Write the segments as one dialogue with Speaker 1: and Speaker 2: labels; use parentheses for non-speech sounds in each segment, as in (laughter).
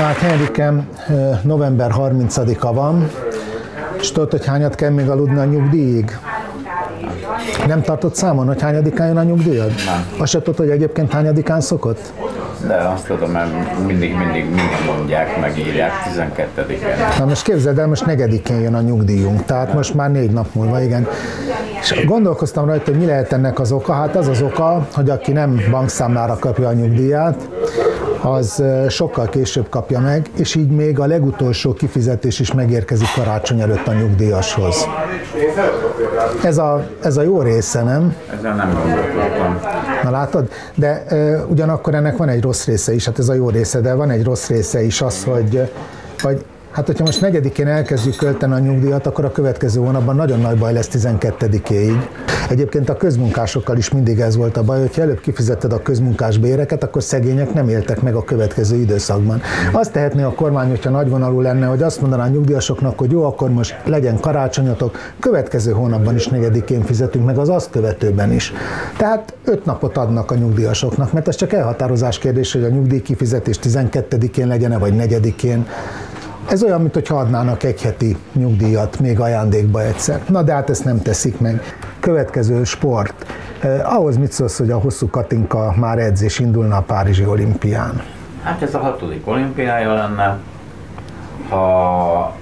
Speaker 1: Hát Henrikem november 30-a van, és tudod, hogy hányat kell még aludni a nyugdíjig? Nem tartott számon, hogy hányadikán jön a nyugdíjad?
Speaker 2: Nem.
Speaker 1: Azt se tudod, hogy egyébként hányadikán szokott?
Speaker 2: De azt tudom, mert mindig, mindig, mindig mondják, megírják 12-en.
Speaker 1: Na most képzeld el, most negyedikén jön a nyugdíjunk, tehát most már négy nap múlva, igen. És gondolkoztam rajta, hogy mi lehet ennek az oka. Hát az az oka, hogy aki nem bankszámlára kapja a nyugdíját, az sokkal később kapja meg, és így még a legutolsó kifizetés is megérkezik karácsony előtt a nyugdíjashoz. Ez a, ez a jó része, nem?
Speaker 2: Ezzel nem gondolkodtam.
Speaker 1: Na látod? De e, ugyanakkor ennek van egy rossz része is, hát ez a jó része, de van egy rossz része is az, hogy, hogy Hát, hogyha most negyedikén elkezdjük költeni a nyugdíjat, akkor a következő hónapban nagyon nagy baj lesz 12-éig. Egyébként a közmunkásokkal is mindig ez volt a baj, hogy előbb kifizetted a közmunkás béreket, akkor szegények nem éltek meg a következő időszakban. Azt tehetné a kormány, hogyha nagyvonalú lenne, hogy azt mondaná a nyugdíjasoknak, hogy jó, akkor most legyen karácsonyatok, következő hónapban is negyedikén fizetünk, meg az azt követőben is. Tehát öt napot adnak a nyugdíjasoknak, mert ez csak elhatározás kérdés, hogy a nyugdíj kifizetés 12-én legyen-e, vagy negyedikén. Ez olyan, mintha adnának egy heti nyugdíjat még ajándékba egyszer. Na de hát ezt nem teszik meg. Következő sport. Eh, ahhoz mit szólsz, hogy a hosszú Katinka már edzés indulna a Párizsi olimpián?
Speaker 2: Hát ez a hatodik olimpiája lenne, ha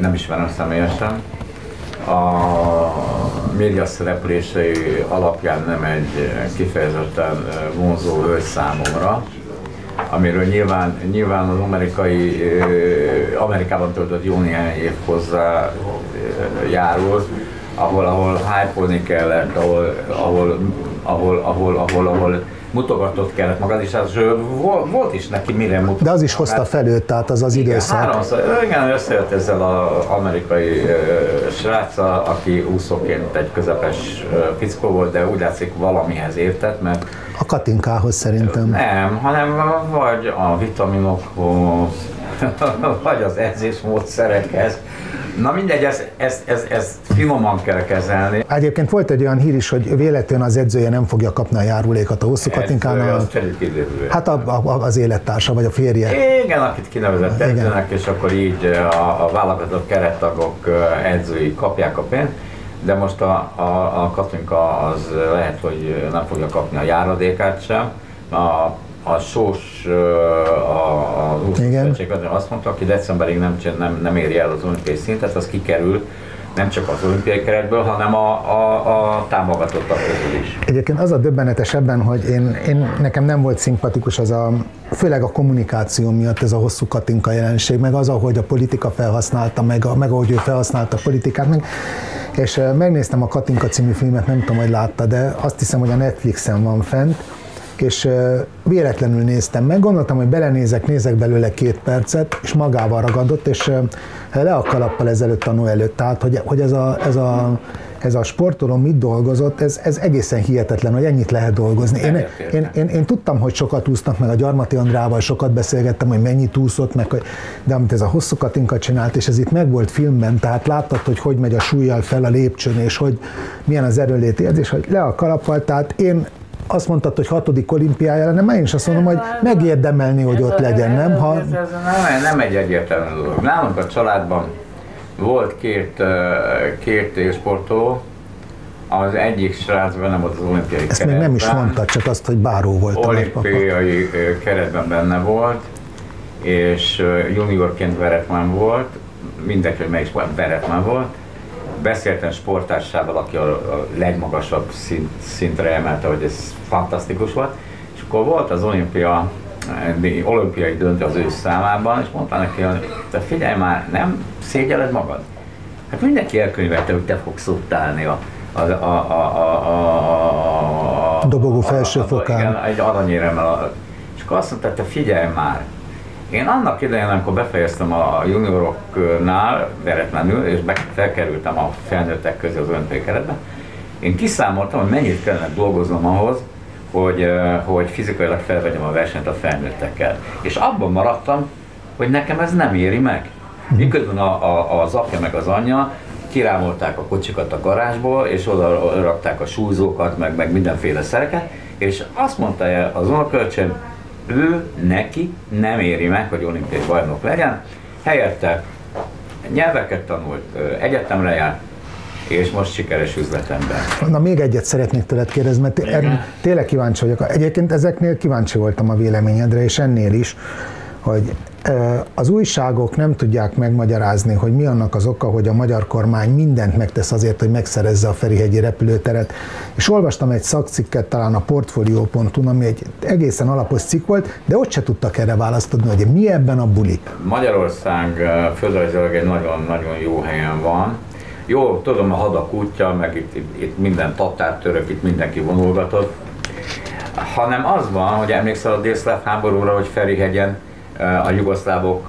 Speaker 2: nem ismerem személyesen. A média szereplései alapján nem egy kifejezetten vonzó hölgy számomra, amiről nyilván, nyilván az amerikai, Amerikában töltött jó néhány év hozzá járul, ahol, ahol hype kellett, ahol, ahol, ahol, ahol, ahol, ahol mutogatott kellett magad, és az volt, volt is neki mire mutatni.
Speaker 1: De az is hozta fel őt, tehát az az
Speaker 2: igen,
Speaker 1: időszak.
Speaker 2: Háromszor, igen, összejött ezzel az amerikai uh, sráccal, aki úszóként egy közepes uh, fickó volt, de úgy látszik valamihez értett, mert
Speaker 1: A Katinkához szerintem.
Speaker 2: nem, hanem vagy a vitaminokhoz, (laughs) vagy az edzésmódszerekhez. Na mindegy, ezt, ezt, ezt, ezt finoman kell kezelni.
Speaker 1: Egyébként volt egy olyan hír is, hogy véletlenül az edzője nem fogja kapni a járulékot a hosszú
Speaker 2: Edző.
Speaker 1: Hát a, a, az élettársa, vagy a férje.
Speaker 2: Igen, akit kinevezett edzőnek, és akkor így a, a válogatott kerettagok edzői kapják a pénzt. De most a, a, a Katinka az lehet, hogy nem fogja kapni a járadékát sem. A, a sós, a, a
Speaker 1: Igen.
Speaker 2: úszószövetségvezető azt mondta, aki decemberig nem, nem, nem éri el az olimpiai szintet, az kikerül nem csak az olimpiai keretből, hanem a, a, a támogatottak közül is.
Speaker 1: Egyébként az a döbbenetes ebben, hogy én, én, nekem nem volt szimpatikus az a, főleg a kommunikáció miatt ez a hosszú Katinka jelenség, meg az, ahogy a politika felhasználta, meg, a, meg ahogy ő felhasználta a politikát, meg és megnéztem a Katinka című filmet, nem tudom, hogy látta, de azt hiszem, hogy a Netflixen van fent, és véletlenül néztem meg, gondoltam, hogy belenézek, nézek belőle két percet, és magával ragadott, és le a kalappal ezelőtt a előtt, tehát hogy, hogy ez, a, ez, a, ez a sportoló mit dolgozott, ez, ez egészen hihetetlen, hogy ennyit lehet dolgozni. Én, én, én, én tudtam, hogy sokat úsznak, meg a Gyarmati Andrával sokat beszélgettem, hogy mennyit úszott, meg, de amit ez a hosszú Katinka csinált, és ez itt meg volt filmben, tehát láttad, hogy hogy megy a súlyjal fel a lépcsőn, és hogy milyen az erőléti érzés, hogy le a kalappal, tehát én azt mondtad, hogy hatodik olimpiája lenne, már én is azt mondom, hogy megérdemelni, hogy ott legyen, nem? Ha,
Speaker 2: Ez, ez nem, nem egy egyértelmű dolog. Nálunk a családban volt két, két sportoló, az egyik srác benne volt az olimpiai
Speaker 1: ezt még nem is
Speaker 2: keretben.
Speaker 1: mondtad, csak azt, hogy báró volt.
Speaker 2: Olimpiai keretben benne volt, és juniorként Veretman volt, mindegy, hogy melyik sport, Veretman volt. Beszéltem sporttársával, aki a, a legmagasabb szint, szintre emelte, hogy ez fantasztikus volt, és akkor volt az olimpia, eh, olimpiai döntő az ő számában, és mondta neki, hogy te figyelj már, nem szégyeled magad? Hát mindenki elkönyvelte, hogy te fogsz ott állni a, a, a, a, a, a,
Speaker 1: Dobogó felső fokán.
Speaker 2: Igen, egy aranyéremmel. És akkor azt mondta, te figyelj már, én annak idején, amikor befejeztem a junioroknál veretlenül, és be- felkerültem a felnőttek közé az keretbe, én kiszámoltam, hogy mennyit kellene dolgoznom ahhoz, hogy, hogy fizikailag felvegyem a versenyt a felnőttekkel. És abban maradtam, hogy nekem ez nem éri meg. Miközben a, a, az apja meg az anyja kirámolták a kocsikat a garázsból, és oda rakták a súlyzókat, meg, meg mindenféle szereket, és azt mondta el az unokölcsön, ő, neki nem éri meg, hogy olimpiai bajnok legyen, helyette nyelveket tanult, egyetemre járt, és most sikeres üzletember.
Speaker 1: Na még egyet szeretnék tőled kérdezni, mert tényleg kíváncsi vagyok. Egyébként ezeknél kíváncsi voltam a véleményedre, és ennél is, hogy az újságok nem tudják megmagyarázni, hogy mi annak az oka, hogy a magyar kormány mindent megtesz azért, hogy megszerezze a Ferihegyi repülőteret. És olvastam egy szakcikket talán a portfolio.hu, ami egy egészen alapos cikk volt, de ott se tudtak erre választ adni, hogy mi ebben a buli.
Speaker 2: Magyarország földrajzilag egy nagyon-nagyon jó helyen van. Jó, tudom, a hadak útja, meg itt, itt, minden tatár török, itt mindenki vonulgatott, hanem az van, hogy emlékszel a délszláv háborúra, hogy Ferihegyen a jugoszlávok,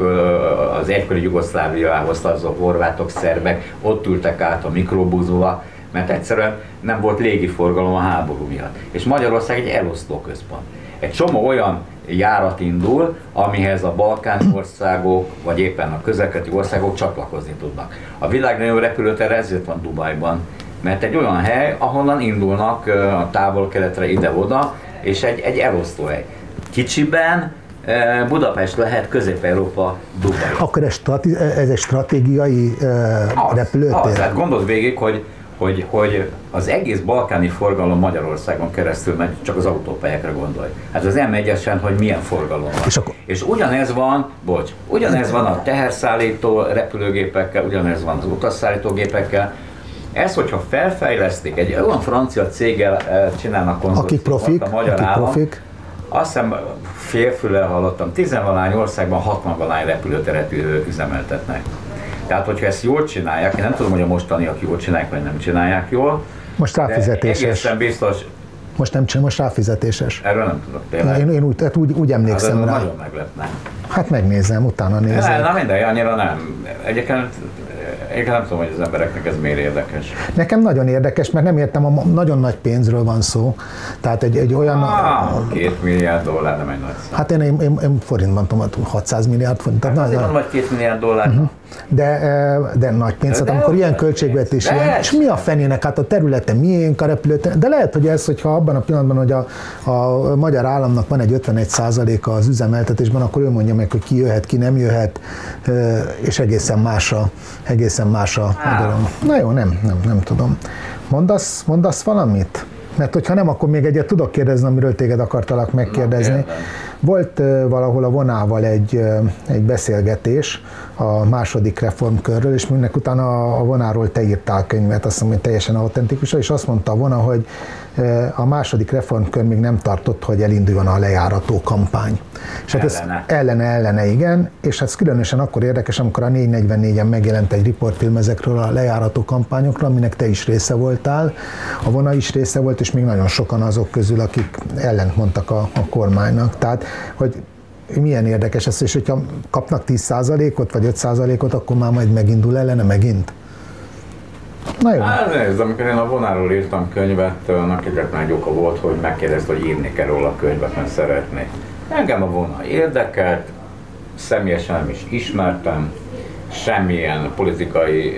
Speaker 2: az egykori Jugoszláviához tartozó horvátok, szerbek ott ültek át a mikrobuzóba, mert egyszerűen nem volt légiforgalom a háború miatt. És Magyarország egy elosztó központ. Egy csomó olyan járat indul, amihez a Balkán országok, vagy éppen a közelketi országok csatlakozni tudnak. A világ nagyon repülőtere ezért van Dubajban, mert egy olyan hely, ahonnan indulnak a távol-keletre ide-oda, és egy, egy elosztó hely. Kicsiben Budapest lehet Közép-Európa Dubaj.
Speaker 1: Akkor ez, strati- ez egy stratégiai uh, repülőtér? Az,
Speaker 2: hát gondold végig, hogy, hogy, hogy az egész balkáni forgalom Magyarországon keresztül megy, csak az autópályákra gondolj. Hát az M1-esen, hogy milyen forgalom van. És, akkor... és ugyanez van, bocs, ugyanez van a teherszállító repülőgépekkel, ugyanez van az utasszállító gépekkel, ez, hogyha felfejlesztik, egy olyan francia céggel csinálnak konzorciumot,
Speaker 1: akik profik,
Speaker 2: a magyar
Speaker 1: akik
Speaker 2: állam,
Speaker 1: profik.
Speaker 2: Azt hiszem félfüllel hallottam, tizenvalány országban 60 valány repülőteret üzemeltetnek. Tehát, hogyha ezt jól csinálják, én nem tudom, hogy a mostaniak jól csinálják, vagy nem csinálják jól.
Speaker 1: Most ráfizetéses.
Speaker 2: Egészen biztos,
Speaker 1: most nem csinál, most ráfizetéses.
Speaker 2: Erről nem tudok tényleg.
Speaker 1: Én, én úgy, tehát úgy, úgy emlékszem hát,
Speaker 2: rá. Nagyon meglepne.
Speaker 1: Hát megnézem, utána nézem.
Speaker 2: Nem, nem minden, annyira nem. Egyébként én nem tudom, hogy az embereknek ez miért érdekes.
Speaker 1: Nekem nagyon érdekes, mert nem értem, a nagyon nagy pénzről van szó. Tehát egy, egy olyan...
Speaker 2: Ah, két milliárd dollár nem egy nagy
Speaker 1: szám. Hát én, én, én, én forintban tudom, 600 milliárd forint.
Speaker 2: Hát azért van vagy két milliárd dollár. Uh-huh
Speaker 1: de, de nagy pénz, hát amikor ilyen költségvetés ilyen, és mi a fenének, hát a területe miénk, a repülőt, de lehet, hogy ez, hogyha abban a pillanatban, hogy a, a magyar államnak van egy 51 a az üzemeltetésben, akkor ő mondja meg, hogy ki jöhet, ki nem jöhet, és egészen más a, egészen más a dolog. Na jó, nem, nem, nem tudom. Mondasz, mondasz valamit? Mert hogyha nem, akkor még egyet tudok kérdezni, amiről téged akartalak megkérdezni. Na, volt valahol a vonával egy, egy beszélgetés a második reformkörről, és mindnek utána a vonáról te írtál könyvet, azt mondom, hogy teljesen autentikus, és azt mondta a vona, hogy a második reformkör még nem tartott, hogy elinduljon a lejárató kampány. És hát ellene. ez ellene, ellene, igen, és hát ez különösen akkor érdekes, amikor a 444-en megjelent egy riportfilm ezekről a lejárató kampányokról, aminek te is része voltál, a vona is része volt, és még nagyon sokan azok közül, akik ellent mondtak a, a kormánynak. Tehát, hogy milyen érdekes ez, és hogyha kapnak 10%-ot vagy 5%-ot, akkor már majd megindul ellene megint?
Speaker 2: Na jó. Hát nézd, amikor én a vonáról írtam könyvet, annak egyetlen egy oka volt, hogy megkérdezte, hogy írni kell róla a könyvet, mert szeretné. Engem a vona érdekelt, személyesen nem is ismertem, semmilyen politikai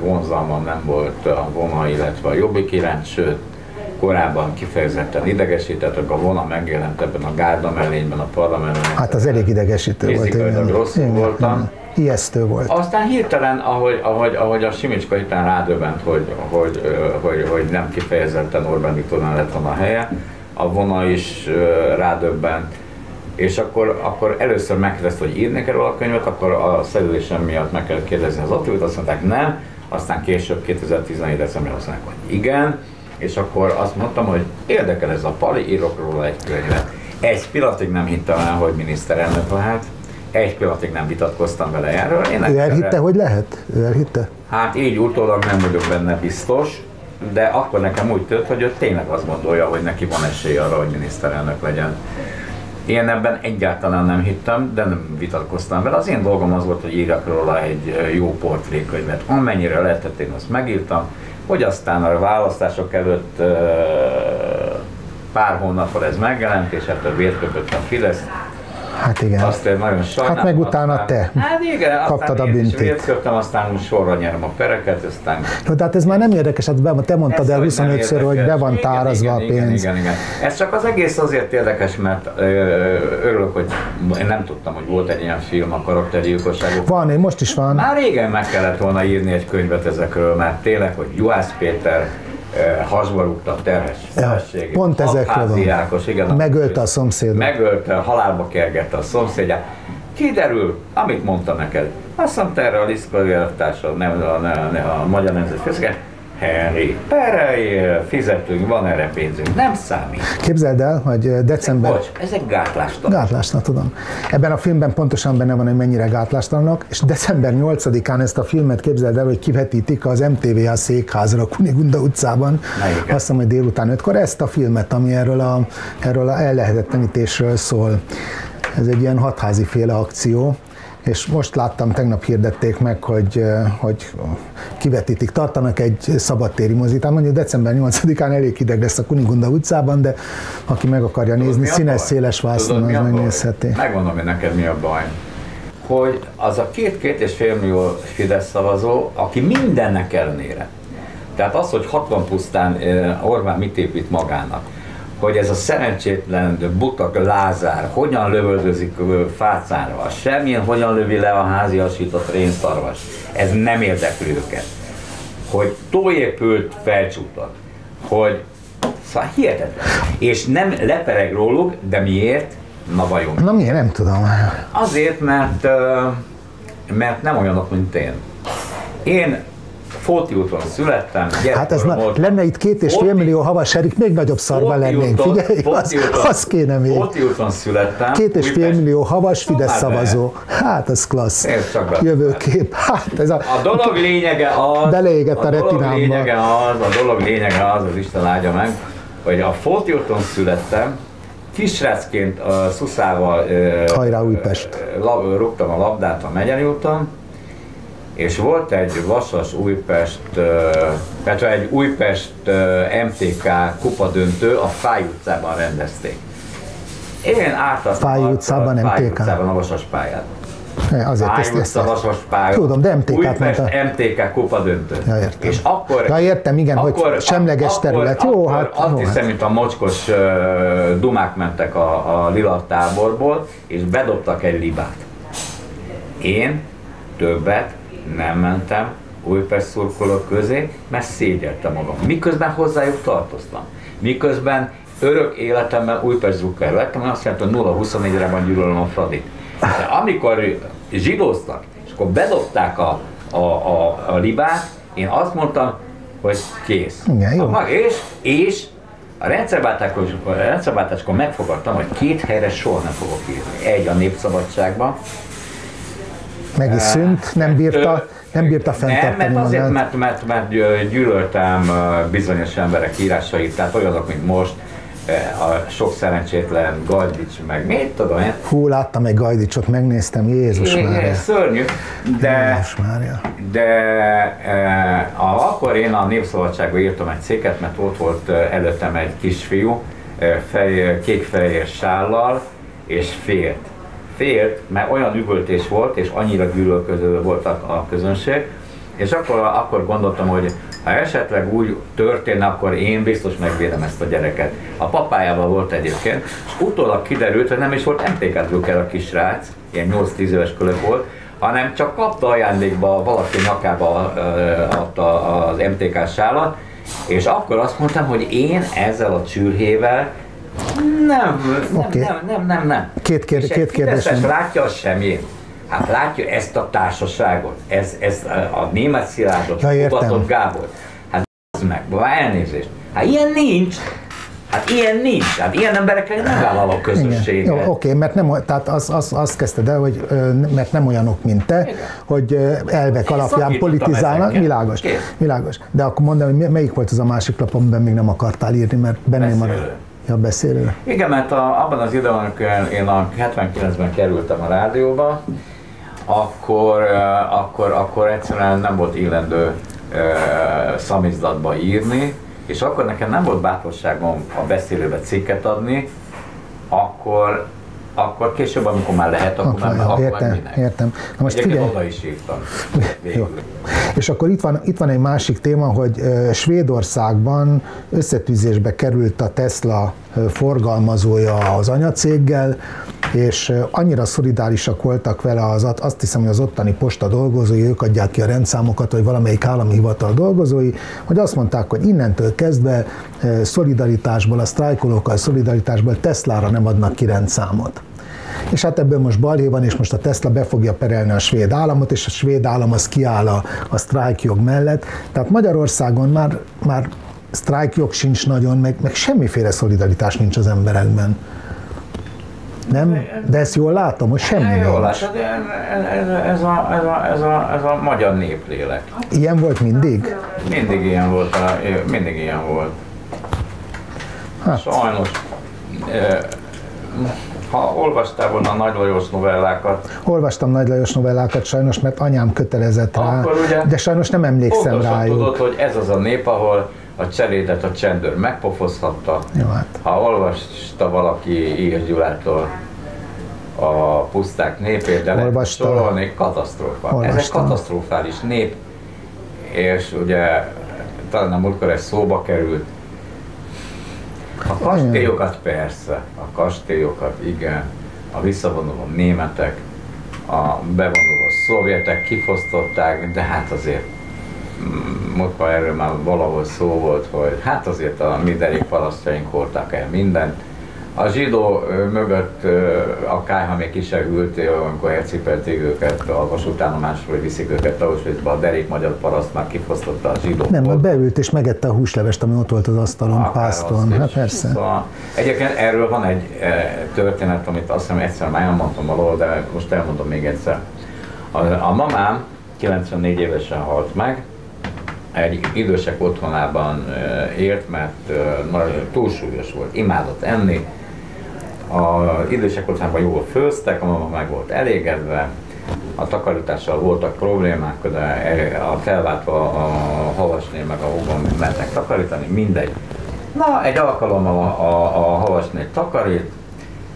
Speaker 2: vonzalmam nem volt a vona, illetve a jobbik iránt, sőt, korábban kifejezetten idegesítettek, a vona megjelent ebben a gárda mellényben, a parlamentben.
Speaker 1: Hát az elég idegesítő volt.
Speaker 2: Én rosszul igen, voltam.
Speaker 1: Ijesztő volt.
Speaker 2: Aztán hirtelen, ahogy, ahogy, ahogy a Simicska hitán rádöbbent, hogy, hogy, hogy, hogy nem kifejezetten Orbán Viktornál lett volna a helye, a vona is rádöbbent, és akkor, akkor először megkérdezte, hogy írni kell a könyvet, akkor a szerződésem miatt meg kell kérdezni az Attilát, azt mondták nem, aztán később 2017. decemberben azt mondták, hogy igen, és akkor azt mondtam, hogy érdekel ez a pali, írok róla egy könyvet. Egy pillanatig nem hittem el, hogy miniszterelnök lehet, egy pillanatig nem vitatkoztam vele erről.
Speaker 1: Én ő elhitte, hogy lehet? Ő elhitte?
Speaker 2: Hát így utólag nem vagyok benne biztos, de akkor nekem úgy tört, hogy ő tényleg azt gondolja, hogy neki van esély arra, hogy miniszterelnök legyen. Én ebben egyáltalán nem hittem, de nem vitatkoztam vele. Az én dolgom az volt, hogy írjak róla egy jó portrékönyvet. Amennyire lehetett, én azt megírtam, hogy aztán a választások előtt pár hónappal ez megjelent, és ettől vért köpött a Fidesz.
Speaker 1: Hát igen.
Speaker 2: Azt én nagyon sajnálom.
Speaker 1: Hát meg utána
Speaker 2: aztán,
Speaker 1: te
Speaker 2: Hát igen,
Speaker 1: kaptad
Speaker 2: aztán
Speaker 1: a
Speaker 2: én
Speaker 1: büntét.
Speaker 2: vérszköptem, aztán úgy sorra nyerem a pereket, aztán...
Speaker 1: No, tehát ez már nem érdekes, hát be, te mondtad
Speaker 2: Ez,
Speaker 1: el
Speaker 2: hogy nem
Speaker 1: 25-ször, hogy be van
Speaker 2: Igen,
Speaker 1: tárazva
Speaker 2: igen,
Speaker 1: a
Speaker 2: igen,
Speaker 1: pénz.
Speaker 2: Igen, igen, Ez csak az egész azért érdekes, mert ö, örülök, hogy én nem tudtam, hogy volt egy ilyen film a karaktergyilkosságok.
Speaker 1: Van, most is van.
Speaker 2: Már régen meg kellett volna írni egy könyvet ezekről, mert tényleg, hogy Juhász Péter eh, hasba rúgta a terhes
Speaker 1: pont ezekről van.
Speaker 2: Ákos, igen.
Speaker 1: Megölte a szomszédot.
Speaker 2: Megölte, halálba kergette a szomszédját. Kiderül, amit mondta neked. Azt mondta erre a liszkolgatásra, nem a, a, a, a magyar nemzet Henry, perelj, fizetünk, van erre pénzünk. Nem számít.
Speaker 1: Képzeld el, hogy december...
Speaker 2: Bocs, ezek gátlástalan.
Speaker 1: Gátlásnak tudom. Ebben a filmben pontosan benne van, hogy mennyire gátlástalanok, és december 8-án ezt a filmet képzeld el, hogy kivetítik az MTVA székházra Kunigunda utcában.
Speaker 2: Melyiket?
Speaker 1: Azt hiszem, hogy délután ötkor ezt a filmet, ami erről a, erről a ellehetetlenítésről szól. Ez egy ilyen hatházi féle akció, és most láttam, tegnap hirdették meg, hogy, hogy kivetítik, tartanak egy szabadtéri mozitán, mondjuk december 8-án elég hideg lesz a Kunigunda utcában, de aki meg akarja
Speaker 2: Tudod,
Speaker 1: nézni, színes, széles
Speaker 2: mi
Speaker 1: az megnézheti.
Speaker 2: Megmondom, hogy neked mi a baj. Hogy az a két-két és fél millió Fidesz szavazó, aki mindennek ellenére, tehát az, hogy 60 pusztán Orbán mit épít magának, hogy ez a szerencsétlen butak Lázár hogyan lövöldözik ö, fácára, semmilyen hogyan lövi le a háziasított rénszarvas, ez nem érdekli őket. Hogy tóépült felcsútat, hogy szóval hihetetlen. És nem lepereg róluk, de miért? Na vajon?
Speaker 1: Na miért, nem tudom.
Speaker 2: Azért, mert, mert nem olyanok, mint én. Én Fóti úton születtem,
Speaker 1: Hát ez na, lenne itt két és fél
Speaker 2: Fóti-
Speaker 1: millió havas erik, még nagyobb szarban lennénk, figyelj, az, az kéne még.
Speaker 2: Fóti úton születtem.
Speaker 1: Két és fél millió havas Fidesz
Speaker 2: be.
Speaker 1: szavazó. Hát ez klassz. Jövőkép. Hát ez a...
Speaker 2: A dolog lényege az,
Speaker 1: Beleégett a
Speaker 2: dolog
Speaker 1: retinámba.
Speaker 2: lényege az, a dolog lényege az, az Isten áldja meg, hogy a Fóti úton születtem, kisrácként a Szuszával
Speaker 1: Hajrá Újpest.
Speaker 2: ö, la, rúgtam a labdát a Megyeri úton, és volt egy Vasas Újpest, tehát egy Újpest MTK kupadöntő, a Fáj utcában rendezték. Én átadtam
Speaker 1: Fáy
Speaker 2: a-
Speaker 1: utcában
Speaker 2: a Fáy
Speaker 1: MTK?
Speaker 2: utcában a Vasas pályát.
Speaker 1: Azért
Speaker 2: Fáj
Speaker 1: ezt, ezt,
Speaker 2: Vasas pálya.
Speaker 1: Tudom, de MTK-t
Speaker 2: Újpest
Speaker 1: mondta.
Speaker 2: MTK kupa döntő.
Speaker 1: Ja, értem.
Speaker 2: És akkor...
Speaker 1: Ja, értem, igen, hogy semleges terület. Jó,
Speaker 2: akkor
Speaker 1: hát,
Speaker 2: Azt
Speaker 1: jó,
Speaker 2: hiszem,
Speaker 1: hát.
Speaker 2: mint a mocskos uh, dumák mentek a, a lila táborból, és bedobtak egy libát. Én többet nem mentem Újpest szurkolók közé, mert szégyeltem magam. Miközben hozzájuk tartoztam. Miközben örök életemben Újpest drukker lettem, azt jelenti, hogy 0-24-re van gyűlölöm a Fradit. De amikor zsidóztak, és akkor bedobták a, a, a, a libát, én azt mondtam, hogy kész.
Speaker 1: Igen, jó.
Speaker 2: A- És, és a rendszerváltáskor, a rendszerváltáskor megfogadtam, hogy két helyre soha nem fogok írni. Egy a Népszabadságban,
Speaker 1: Meg is szűnt, nem bírta, nem bírta
Speaker 2: nem,
Speaker 1: fenntartani
Speaker 2: mert azért, mert, mert, mert gyűlöltem bizonyos emberek írásait, tehát olyanok, mint most, a sok szerencsétlen Gajdics, meg mit tudom én.
Speaker 1: Hú, láttam egy Gajdicsot, megnéztem, Jézus
Speaker 2: É,
Speaker 1: Mária.
Speaker 2: Szörnyű, de,
Speaker 1: Jézus Mária.
Speaker 2: de e, a, akkor én a Népszabadságban írtam egy cikket, mert ott volt előttem egy kisfiú, fej, kék fehér sállal, és félt. Félt, mert olyan üvöltés volt, és annyira gyűlölködő volt a, a közönség, és akkor, akkor gondoltam, hogy ha esetleg úgy történne, akkor én biztos megvédem ezt a gyereket. A papájával volt egyébként, és utólag kiderült, hogy nem is volt MTK drukker a kisrác, ilyen 8-10 éves kölök volt, hanem csak kapta ajándékba, valaki nyakába adta az MTK sálat, és akkor azt mondtam, hogy én ezzel a csürhével nem, nem,
Speaker 1: Oké.
Speaker 2: nem, nem, nem, nem.
Speaker 1: Két kérd-
Speaker 2: És
Speaker 1: két
Speaker 2: fideszes
Speaker 1: kérdésem.
Speaker 2: látja azt sem én. Hát látja ezt a társaságot, ez, ez a német Szilárdot,
Speaker 1: Ja, értem.
Speaker 2: Kubatot Gábor. Hát az meg, elnézést. Hát ilyen nincs. Hát ilyen nincs. Hát ilyen emberekkel nem vállalok
Speaker 1: Igen.
Speaker 2: közösséget.
Speaker 1: Jó, oké, mert nem, tehát az, az, azt kezdted el, hogy mert nem olyanok, mint te, hogy ö, elvek
Speaker 2: Én
Speaker 1: alapján politizálnak, világos,
Speaker 2: Kész.
Speaker 1: világos. De akkor mondd hogy melyik volt az a másik lap, amiben még nem akartál írni, mert bennél
Speaker 2: Beszélő.
Speaker 1: Ja, beszélő.
Speaker 2: Igen, mert a, abban az időben, amikor én a 79-ben kerültem a rádióba, akkor, akkor, akkor egyszerűen nem volt illendő szamizdatba írni, és akkor nekem nem volt bátorságom a beszélőbe cikket adni, akkor akkor később, amikor már lehet, akkor
Speaker 1: Akkor,
Speaker 2: már,
Speaker 1: ja,
Speaker 2: akkor
Speaker 1: értem,
Speaker 2: minek.
Speaker 1: értem. Na most
Speaker 2: Egyébként
Speaker 1: figyelj,
Speaker 2: oda is írtam.
Speaker 1: Jó. És akkor itt van, itt van egy másik téma, hogy Svédországban összetűzésbe került a Tesla forgalmazója az anyacéggel, és annyira szolidárisak voltak vele, az, azt hiszem, hogy az ottani posta dolgozói, ők adják ki a rendszámokat, vagy valamelyik állami hivatal dolgozói, hogy azt mondták, hogy innentől kezdve szolidaritásból, a sztrájkolókkal szolidaritásból Teslára nem adnak ki rendszámot. És hát ebből most balhé van, és most a Tesla be fogja perelni a svéd államot, és a svéd állam az kiáll a, a sztrájkjog mellett. Tehát Magyarországon már, már sztrájkjog sincs nagyon, meg, meg semmiféle szolidaritás nincs az emberekben. Nem? De ezt jól látom, hogy semmi
Speaker 2: jól
Speaker 1: nincs.
Speaker 2: látod, ez, ez, a, ez, a, ez, a, ez a magyar néplélek.
Speaker 1: Ilyen volt mindig?
Speaker 2: Mindig ilyen volt, a, mindig ilyen volt.
Speaker 1: Hát.
Speaker 2: Sajnos, eh, ha olvastál volna a Nagy Lajos novellákat,
Speaker 1: Olvastam Nagy Lajos novellákat sajnos, mert anyám kötelezett rá,
Speaker 2: Akkor ugye
Speaker 1: de sajnos nem emlékszem rájuk.
Speaker 2: tudod, hogy ez az a nép, ahol a cserédet a csendőr megpofozhatta.
Speaker 1: Jó, hát.
Speaker 2: Ha olvasta valaki Ír Gyulától a puszták népét, de lehet
Speaker 1: Olvasta.
Speaker 2: sorolni, katasztrófa. Ez egy
Speaker 1: Olvastam.
Speaker 2: katasztrofális nép, és ugye talán a múltkor ez szóba került. A kastélyokat persze, a kastélyokat igen, a visszavonuló németek, a bevonuló szovjetek kifosztották, de hát azért mm, múltkor erről már valahol szó volt, hogy hát azért a mi derék parasztjaink hordták el mindent. A zsidó mögött a kájha még ki se ült, amikor elcipelték őket a vasútállomásról, viszik őket Auschwitzba, a derék magyar paraszt már kifosztotta a zsidó
Speaker 1: Nem, mert beült és megette a húslevest, ami ott volt az asztalon,
Speaker 2: Akár
Speaker 1: pászton. Hát persze.
Speaker 2: Szóval, egyébként erről van egy e, történet, amit azt hiszem egyszer már elmondtam valahol, de most elmondom még egyszer. A, a mamám 94 évesen halt meg, egy idősek otthonában élt, mert túlsúlyos volt, imádott enni. A idősek otthonában jól főztek, a mama meg volt elégedve, a takarítással voltak problémák, de a felváltva a havasnél meg a hóban mentek takarítani, mindegy. Na, egy alkalommal a, a, a havasnél takarít,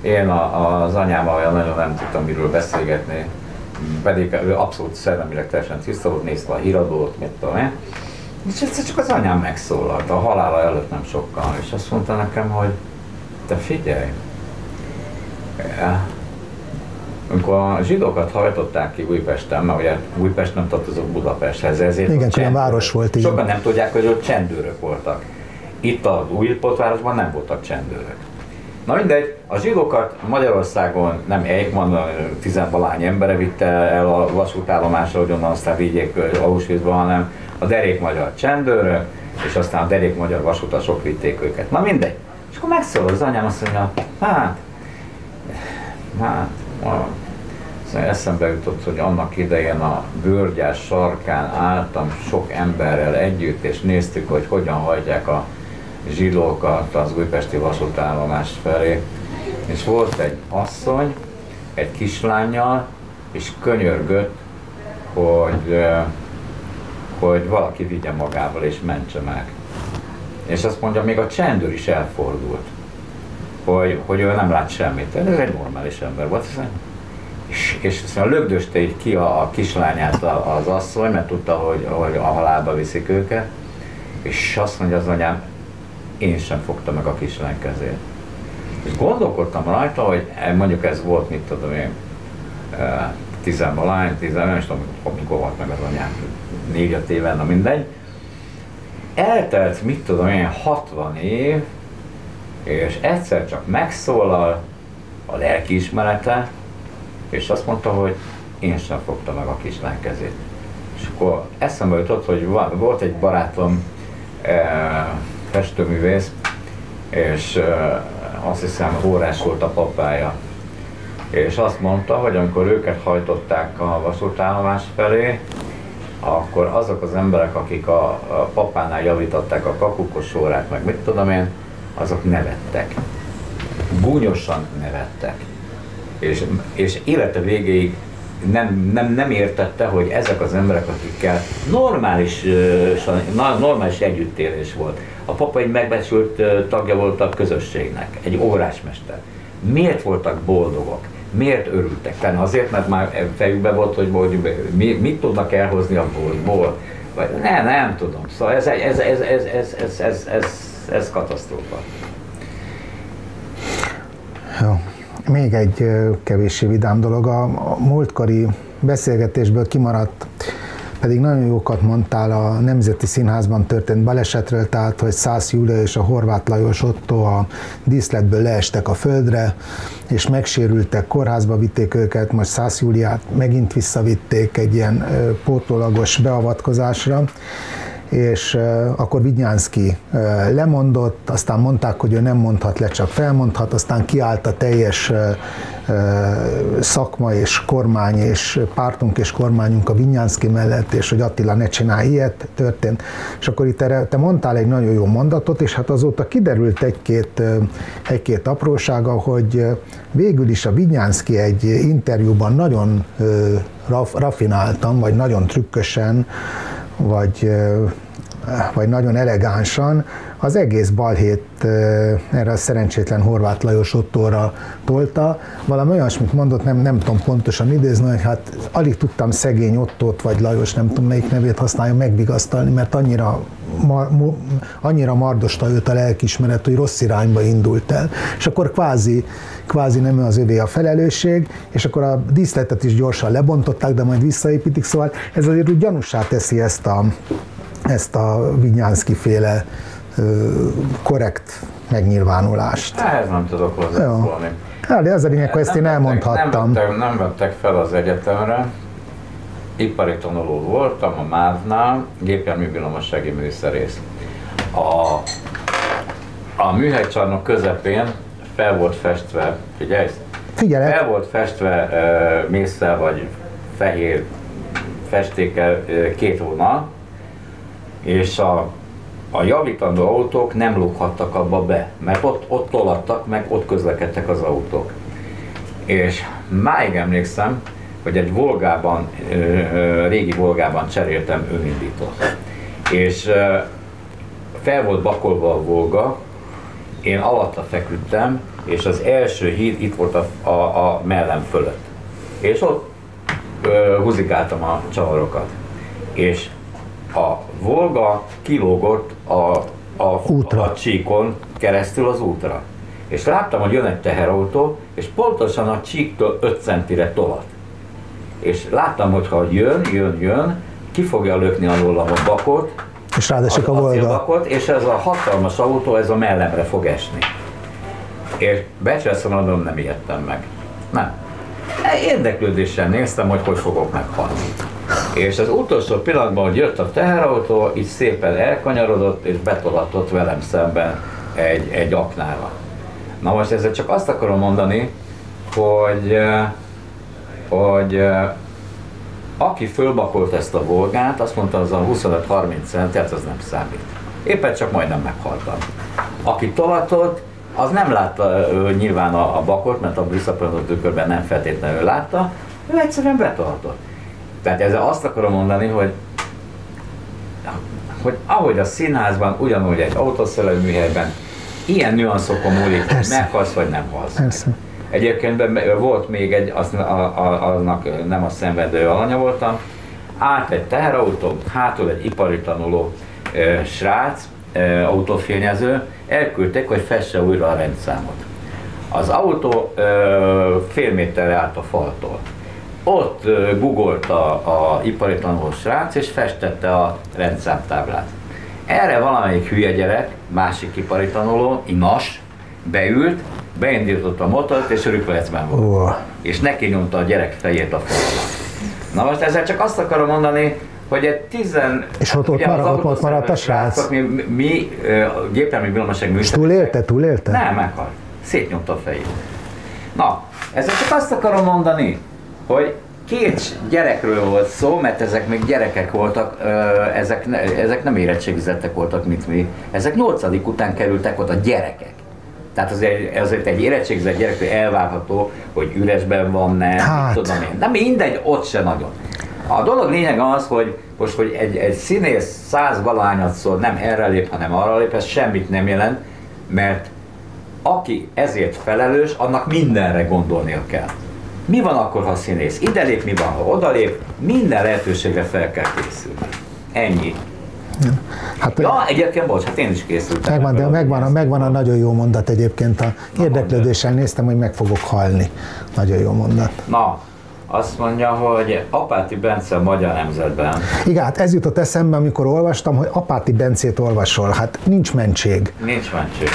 Speaker 2: én a, az anyámmal olyan nagyon nem tudtam miről beszélgetni, pedig ő abszolút szellemileg teljesen tiszta volt, nézte a híradót, mit tudom én. És egyszer csak az anyám megszólalt, a halála előtt nem sokkal, és azt mondta nekem, hogy te figyelj, eh, amikor a zsidókat hajtották ki Újpesten, mert ugye Újpest nem tartozott Budapesthez, ezért
Speaker 1: Igen, külön város volt, igen.
Speaker 2: Sokan nem tudják, hogy ott csendőrök voltak. Itt az Újpotvárosban nem voltak csendőrök. Na mindegy, a zsidókat Magyarországon nem Eichmann, tizenvalány embere vitte el a vasútállomásra, hogy onnan aztán vigyék Auschwitzba, hanem a derék magyar csendőrök, és aztán a derék magyar vasutasok vitték őket. Na mindegy. És akkor megszól az anyám, azt mondja, hát, hát, a, Szóval eszembe jutott, hogy annak idején a bőrgyás sarkán álltam sok emberrel együtt, és néztük, hogy hogyan hagyják a zsidókat az újpesti vasútállomás felé. És volt egy asszony, egy kislányjal, és könyörgött, hogy, hogy valaki vigye magával és mentse meg. És azt mondja, még a csendőr is elfordult, hogy, hogy ő nem lát semmit. Ez egy normális ember volt. És, és aztán lögdöste így ki a, a kislányát az asszony, mert tudta, hogy, hogy a halálba viszik őket, és azt mondja az anyám, én sem fogtam meg a kislány kezét. És gondolkodtam rajta, hogy mondjuk ez volt, mit tudom én, tizenvalány, tizen, nem is tudom, mikor volt meg az anyám, négy-öt éven, na mindegy. Eltelt, mit tudom én, 60 év, és egyszer csak megszólal a lelkiismerete, és azt mondta, hogy én sem fogtam meg a kislány kezét. És akkor eszembe jutott, hogy van, volt egy barátom, eh, festőművész, és eh, azt hiszem órás volt a papája. És azt mondta, hogy amikor őket hajtották a vasútállomás felé, akkor azok az emberek, akik a, a papánál javították a kakukos órát, meg mit tudom én, azok nevettek. Gúnyosan nevettek. És, és élete végéig nem, nem, nem értette, hogy ezek az emberek, akikkel normális, normális együttélés volt. A papa egy megbecsült tagja volt a közösségnek, egy órásmester. miért voltak boldogok? Miért örültek? Tehát azért, mert már fejükbe volt, hogy, mi, mit tudnak elhozni a boltból? Vagy nem, nem tudom. Szóval ez, ez, ez, ez, ez, ez, ez, ez, ez katasztrófa.
Speaker 1: Jó. Még egy kevéssé vidám dolog. A múltkori beszélgetésből kimaradt pedig nagyon jókat mondtál a Nemzeti Színházban történt balesetről, tehát hogy Szász Júlia és a Horváth Lajos Otto a díszletből leestek a földre, és megsérültek, kórházba vitték őket, most Szász Júliát megint visszavitték egy ilyen pótolagos beavatkozásra, és akkor Vigyánszki lemondott, aztán mondták, hogy ő nem mondhat le, csak felmondhat, aztán kiállt a teljes szakma és kormány és pártunk és kormányunk a Vinyánszki mellett, és hogy Attila ne csinálj ilyet, történt. És akkor itt erre, te mondtál egy nagyon jó mondatot, és hát azóta kiderült egy-két, egy-két aprósága, hogy végül is a Vinyánszki egy interjúban nagyon rafináltan, vagy nagyon trükkösen, vagy vagy nagyon elegánsan az egész balhét erre a szerencsétlen Horváth Lajos Ottóra tolta. Valami olyasmit mondott, nem, nem tudom pontosan idézni, hogy hát alig tudtam szegény Ottót, vagy Lajos, nem tudom melyik nevét használja, megvigasztalni, mert annyira, mar, annyira mardosta őt a lelkismeret, hogy rossz irányba indult el. És akkor kvázi, kvázi nem az övé a felelősség, és akkor a díszletet is gyorsan lebontották, de majd visszaépítik, szóval ez azért úgy gyanúsá teszi ezt a, ezt a Vinyánszki féle korrekt megnyilvánulást.
Speaker 2: Ehhez nem tudok hozzászólni.
Speaker 1: Hát, ez a lényeg, hogy ezt én elmondhattam.
Speaker 2: Nem vettek, nem vettek fel az egyetemre. Ipari tanuló voltam a MÁV-nál, gépjármű villamossági műszerész. A, a műhelycsarnok közepén fel volt festve, figyelj,
Speaker 1: Figyelek.
Speaker 2: fel volt festve uh, mészsel vagy fehér festékkel uh, két vonal, és a, a javítandó autók nem lóghattak abba be, mert ott, ott tolattak, meg ott közlekedtek az autók. És máig emlékszem, hogy egy Volgában, régi Volgában cseréltem önindítót. És fel volt bakolva a Volga, én alatta feküdtem, és az első híd itt volt a, a, a mellem fölött. És ott ö, húzikáltam a csavarokat. És a Volga kilógott a, a,
Speaker 1: útra.
Speaker 2: a csíkon keresztül az útra. És láttam, hogy jön egy teherautó, és pontosan a csíktől 5 centire tolat. És láttam, hogy ha jön, jön, jön, ki fogja lökni alólam a bakot,
Speaker 1: és rádesik a Volga.
Speaker 2: Bakot, és ez a hatalmas autó, ez a mellemre fog esni. És becsülszem, mondom, nem ijedtem meg. Nem. Érdeklődéssel néztem, hogy hogy fogok meghalni. És az utolsó pillanatban, hogy jött a teherautó, így szépen elkanyarodott, és betolatott velem szemben egy, egy aknára. Na most ezzel csak azt akarom mondani, hogy, hogy aki fölbakolt ezt a volgát, azt mondta, az a 25-30 centet, az nem számít. Éppen csak majdnem meghaltam. Aki tolatott, az nem látta ő, nyilván a, a bakot, mert a visszapillanatot tükörben nem feltétlenül látta, ő egyszerűen betolatott. Tehát ezzel azt akarom mondani, hogy hogy ahogy a színházban, ugyanúgy egy autószerelő műhelyben, ilyen nüanszokon múlik, Persze. meghalsz vagy nem halsz.
Speaker 1: Persze.
Speaker 2: Egyébként volt még egy, az, a, a, aznak nem a szenvedő alanya voltam, át egy teherautó, hátul egy ipari tanuló e, srác, e, autófényező, elküldték, hogy fesse újra a rendszámot. Az autó e, fél méterre állt a faltól ott googolta a ipari tanuló srác, és festette a rendszámtáblát. Erre valamelyik hülye gyerek, másik ipari tanuló, inas, beült, beindította a motort, és rüklecben volt. Oh. És neki nyomta a gyerek fejét a falra. Na most ezzel csak azt akarom mondani, hogy egy tizen...
Speaker 1: És ott, ott, maradt, ott maradt a srác?
Speaker 2: Mi, mi gépjármű villamosság műsor. És
Speaker 1: túlélte, túlélte?
Speaker 2: Nem, meghalt. Szétnyomta a fejét. Na, ezzel csak azt akarom mondani, hogy két gyerekről volt szó, mert ezek még gyerekek voltak, ezek, ezek nem érettségizettek voltak, mint mi. Ezek nyolcadik után kerültek oda gyerekek. Tehát azért, azért egy érettségizett gyerek elvárható, hogy üresben van, nem, hát. tudom én. De mindegy, ott se nagyon. A dolog lényeg az, hogy most, hogy egy, egy színész száz valányat szól, nem erre lép, hanem arra lép, ez semmit nem jelent, mert aki ezért felelős, annak mindenre gondolnia kell. Mi van akkor, ha színész lép, mi van, ha odalép, minden lehetőségre fel kell készülni. Ennyi. Hát, ja, egyébként, bocs, hát én is készültem.
Speaker 1: Megvan, de megvan, a, megvan a nagyon jó mondat egyébként. A érdeklődéssel néztem, hogy meg fogok halni. Nagyon jó mondat.
Speaker 2: Na, azt mondja, hogy Apáti Bence a Magyar Nemzetben.
Speaker 1: Igen, hát ez jutott eszembe, amikor olvastam, hogy Apáti Bencét olvasol. Hát nincs mentség.
Speaker 2: Nincs mentség.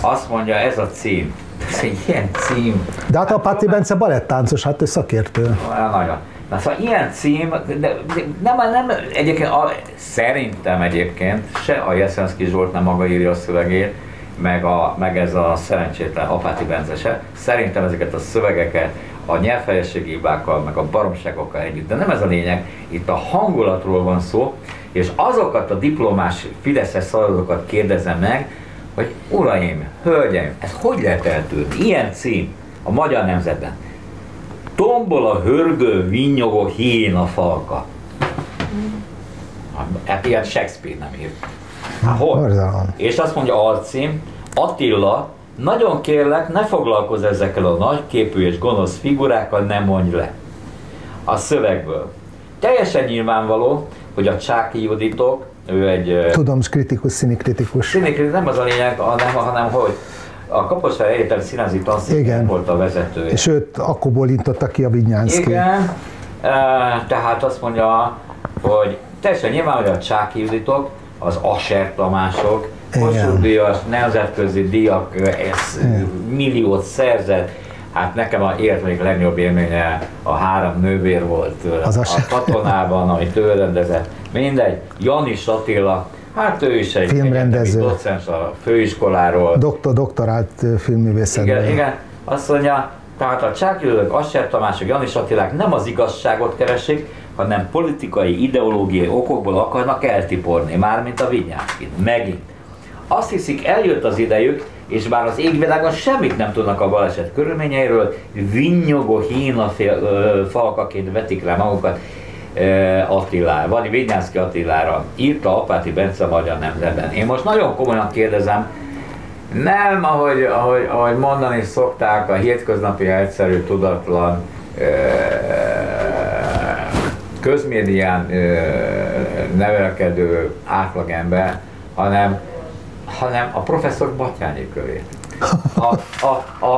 Speaker 2: Azt mondja, ez a cím. Ez egy ilyen cím.
Speaker 1: De hát Apáti Bence balettáncos, hát ő szakértő.
Speaker 2: Nagyon. Na szóval ilyen cím, de, de nem, nem, egyébként a, szerintem egyébként se a Jeszenszki Zsolt nem maga írja a szövegét, meg, a, meg ez a szerencsétlen Apáti Bence se. Szerintem ezeket a szövegeket a nyelvfejlesztégi hibákkal, meg a baromságokkal együtt. De nem ez a lényeg, itt a hangulatról van szó, és azokat a diplomás fideszes szaladókat kérdezem meg, hogy uraim, hölgyeim, ez hogy lehet eltűrni? Ilyen cím a magyar nemzetben. Tombol a hörgő, vinnyogó a falka. Hát ilyet Shakespeare nem írt. Hát hol? És azt mondja alcím, Attila, nagyon kérlek, ne foglalkozz ezekkel a nagyképű és gonosz figurákkal, nem mondj le. A szövegből. Teljesen nyilvánvaló, hogy a Csáki Juditok, ő egy...
Speaker 1: Tudom, kritikus, színikritikus.
Speaker 2: Színikritikus, nem az a lényeg, hanem, hanem hogy a Kaposvár Egyetem színházi tanszéken volt a vezető.
Speaker 1: És őt akkor bólintotta ki a Vinyánszki.
Speaker 2: Igen, tehát azt mondja, hogy teljesen nyilván, hogy a Csáki Juditok, az Aser Tamások, Kossuth díjas, nemzetközi díjak, ez milliót szerzett, Hát nekem a életemig legnagyobb élménye a három nővér volt az a, a katonában, amit ő rendezett. Mindegy, Janis Attila, hát ő is egy
Speaker 1: filmrendező,
Speaker 2: docens a főiskoláról.
Speaker 1: Doktor, doktorált filmművészetben.
Speaker 2: Igen, igen, azt mondja, tehát a Csákülők, Asser Tamások, Janis Attilák nem az igazságot keresik, hanem politikai, ideológiai okokból akarnak eltiporni, mármint a Vinyánszkin. Megint. Azt hiszik, eljött az idejük, és bár az égvilágon semmit nem tudnak a baleset körülményeiről, vinnyogó hína falkaként vetik le magukat Attilára, vagy Vinyánszki Attilára, írta Apáti Bence Magyar Nemzetben. Én most nagyon komolyan kérdezem, nem, ahogy, ahogy, ahogy mondani szokták, a hétköznapi egyszerű, tudatlan közmédián nevelkedő átlagember, hanem hanem a professzor Batyányi köré. A, a, a,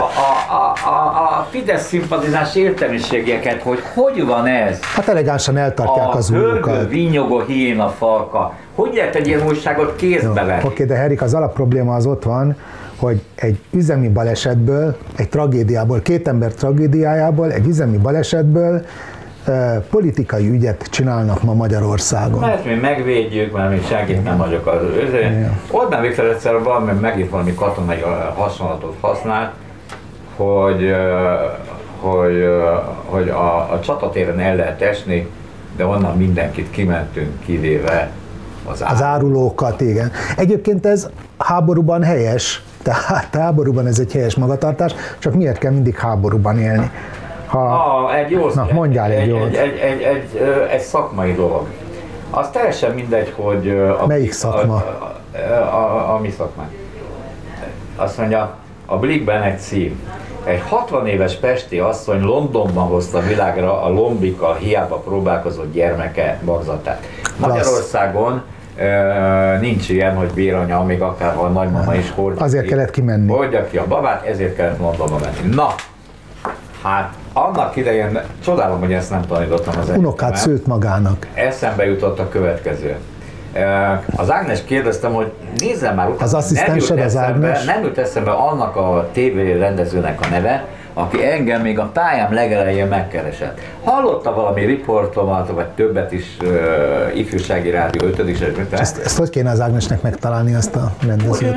Speaker 2: a, a, a Fidesz szimpatizás értelmiségeket, hogy hogy van ez?
Speaker 1: Hát elegánsan eltartják a az újukat.
Speaker 2: A vinyogó hiéna falka. Hogy lehet egy ilyen újságot kézbe venni?
Speaker 1: Oké, okay, de Herik, az alapprobléma az ott van, hogy egy üzemi balesetből, egy tragédiából, két ember tragédiájából, egy üzemi balesetből politikai ügyet csinálnak ma Magyarországon.
Speaker 2: Mert mi megvédjük, mert mi senkit nem vagyok az őző. Orbán Viktor egyszer valami, megint valami katonai hasonlatot használt, hogy, hogy, hogy a, a csatatéren el lehet esni, de onnan mindenkit kimentünk, kivéve az,
Speaker 1: árulókat. az árulókat. igen. Egyébként ez háborúban helyes, tehát háborúban ez egy helyes magatartás, csak miért kell mindig háborúban élni?
Speaker 2: Ha... Ah, egy jó,
Speaker 1: Na, mondjál egy, egy, jót.
Speaker 2: Egy, egy, egy, egy, egy szakmai dolog. Az teljesen mindegy, hogy...
Speaker 1: A, Melyik szakma?
Speaker 2: A, a, a, a mi szakmánk. Azt mondja, a Blikben egy cím. Egy 60 éves pesti asszony Londonban hozta világra a lombika hiába próbálkozott gyermeke magzatát. Magyarországon Uh, nincs ilyen, hogy béranya, még akár a nagymama is hordja
Speaker 1: Azért ki, kellett kimenni.
Speaker 2: Hordja ki a babát, ezért kellett Londonba menni. Na, hát annak idején, csodálom, hogy ezt nem tanítottam az
Speaker 1: Unokát szült magának.
Speaker 2: Eszembe jutott a következő. Az Ágnes kérdeztem, hogy nézzem már utána.
Speaker 1: Az asszisztensed az Ágnes?
Speaker 2: Nem jut eszembe annak a tévé rendezőnek a neve, aki engem még a pályám legelején megkeresett. Hallotta valami riportomat, vagy többet is uh, ifjúsági rádió 5 és
Speaker 1: ezt, ezt hogy kéne az Ágnesnek megtalálni azt a rendezőt?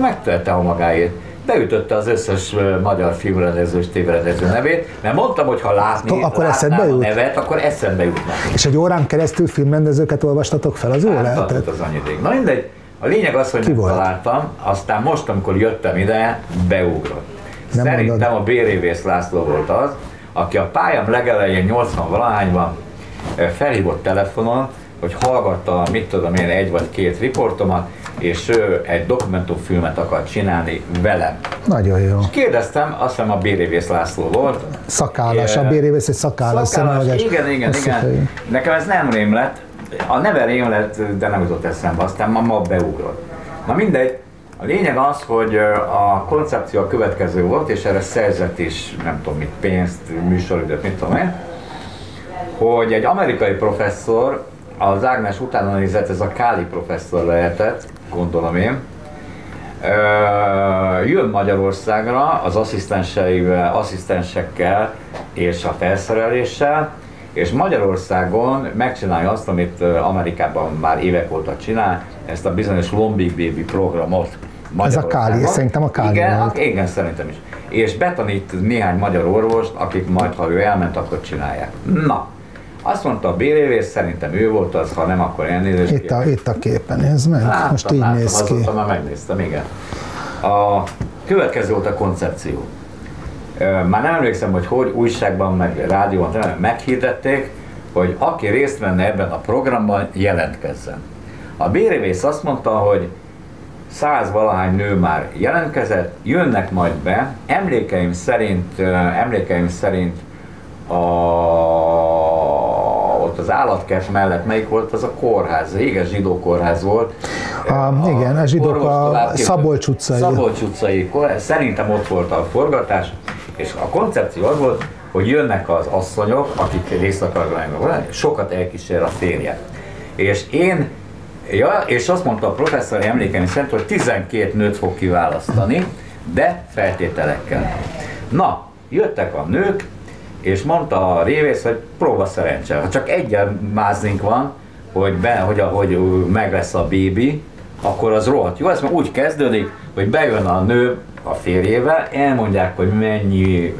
Speaker 2: Megtette a magáét beütötte az összes magyar filmrendező és tévrendező nevét, mert mondtam, hogy ha látni, akkor eszedbe jut? a nevet, akkor eszembe jutna.
Speaker 1: És egy órán keresztül filmrendezőket olvastatok fel, az jó hát,
Speaker 2: az annyi Na mindegy, a lényeg az, hogy találtam, aztán most, amikor jöttem ide, beugrott. Nem Szerintem mondod. a Bérévész László volt az, aki a pályám legelején 80 valahányban felhívott telefonon, hogy hallgatta, mit tudom én, egy vagy két riportomat, és ő egy dokumentumfilmet akar csinálni velem.
Speaker 1: Nagyon jó.
Speaker 2: És kérdeztem, azt hiszem a Bérévész László volt.
Speaker 1: Szakállas, a Bérévész egy szakállas,
Speaker 2: szakállas igen, igen, igen. Nekem ez nem rém lett, a neve rém lett, de nem jutott eszembe, aztán ma, ma beugrott. Na mindegy, a lényeg az, hogy a koncepció a következő volt, és erre szerzett is, nem tudom mit, pénzt, műsoridőt, mit tudom én, hogy egy amerikai professzor, az Ágnes utána nézett, ez a Káli professzor lehetett, gondolom én, jön Magyarországra az asszisztenseivel, asszisztensekkel és a felszereléssel, és Magyarországon megcsinálja azt, amit Amerikában már évek óta csinál, ezt a bizonyos Lombik Baby programot.
Speaker 1: Ez a Káli, szerintem a Káli
Speaker 2: igen, volt. igen, szerintem is. És betanít néhány magyar orvost, akik majd, ha ő elment, akkor csinálják. Na, azt mondta a bérévész, szerintem ő volt az, ha nem, akkor elnézést.
Speaker 1: Itt a, itt a képen, nézd meg, láttam, most így láttam, néz ki.
Speaker 2: Azóta már megnéztem, igen. A következő volt a koncepció. Már nem emlékszem, hogy hogy újságban, meg rádióban meghirdették, hogy aki részt venne ebben a programban, jelentkezzen. A bérévész azt mondta, hogy száz valahány nő már jelentkezett, jönnek majd be, emlékeim szerint, emlékeim szerint a, ott az állatkert mellett melyik volt, az a kórház, réges zsidó kórház volt.
Speaker 1: A, a igen, a zsidók a Szabolcs utcai.
Speaker 2: Szabolcs utcai, szerintem ott volt a forgatás, és a koncepció az volt, hogy jönnek az asszonyok, akik részt akarnak sokat elkísér a férje. És én Ja, és azt mondta a professzor emlékeim szerint, hogy 12 nőt fog kiválasztani, de feltételekkel. Na, jöttek a nők, és mondta a révész, hogy próba szerencse. Ha csak egyen máznink van, hogy, be, hogy, hogy meg lesz a bébi, akkor az rohadt jó. Ez már úgy kezdődik, hogy bejön a nő a férjével, elmondják, hogy mennyi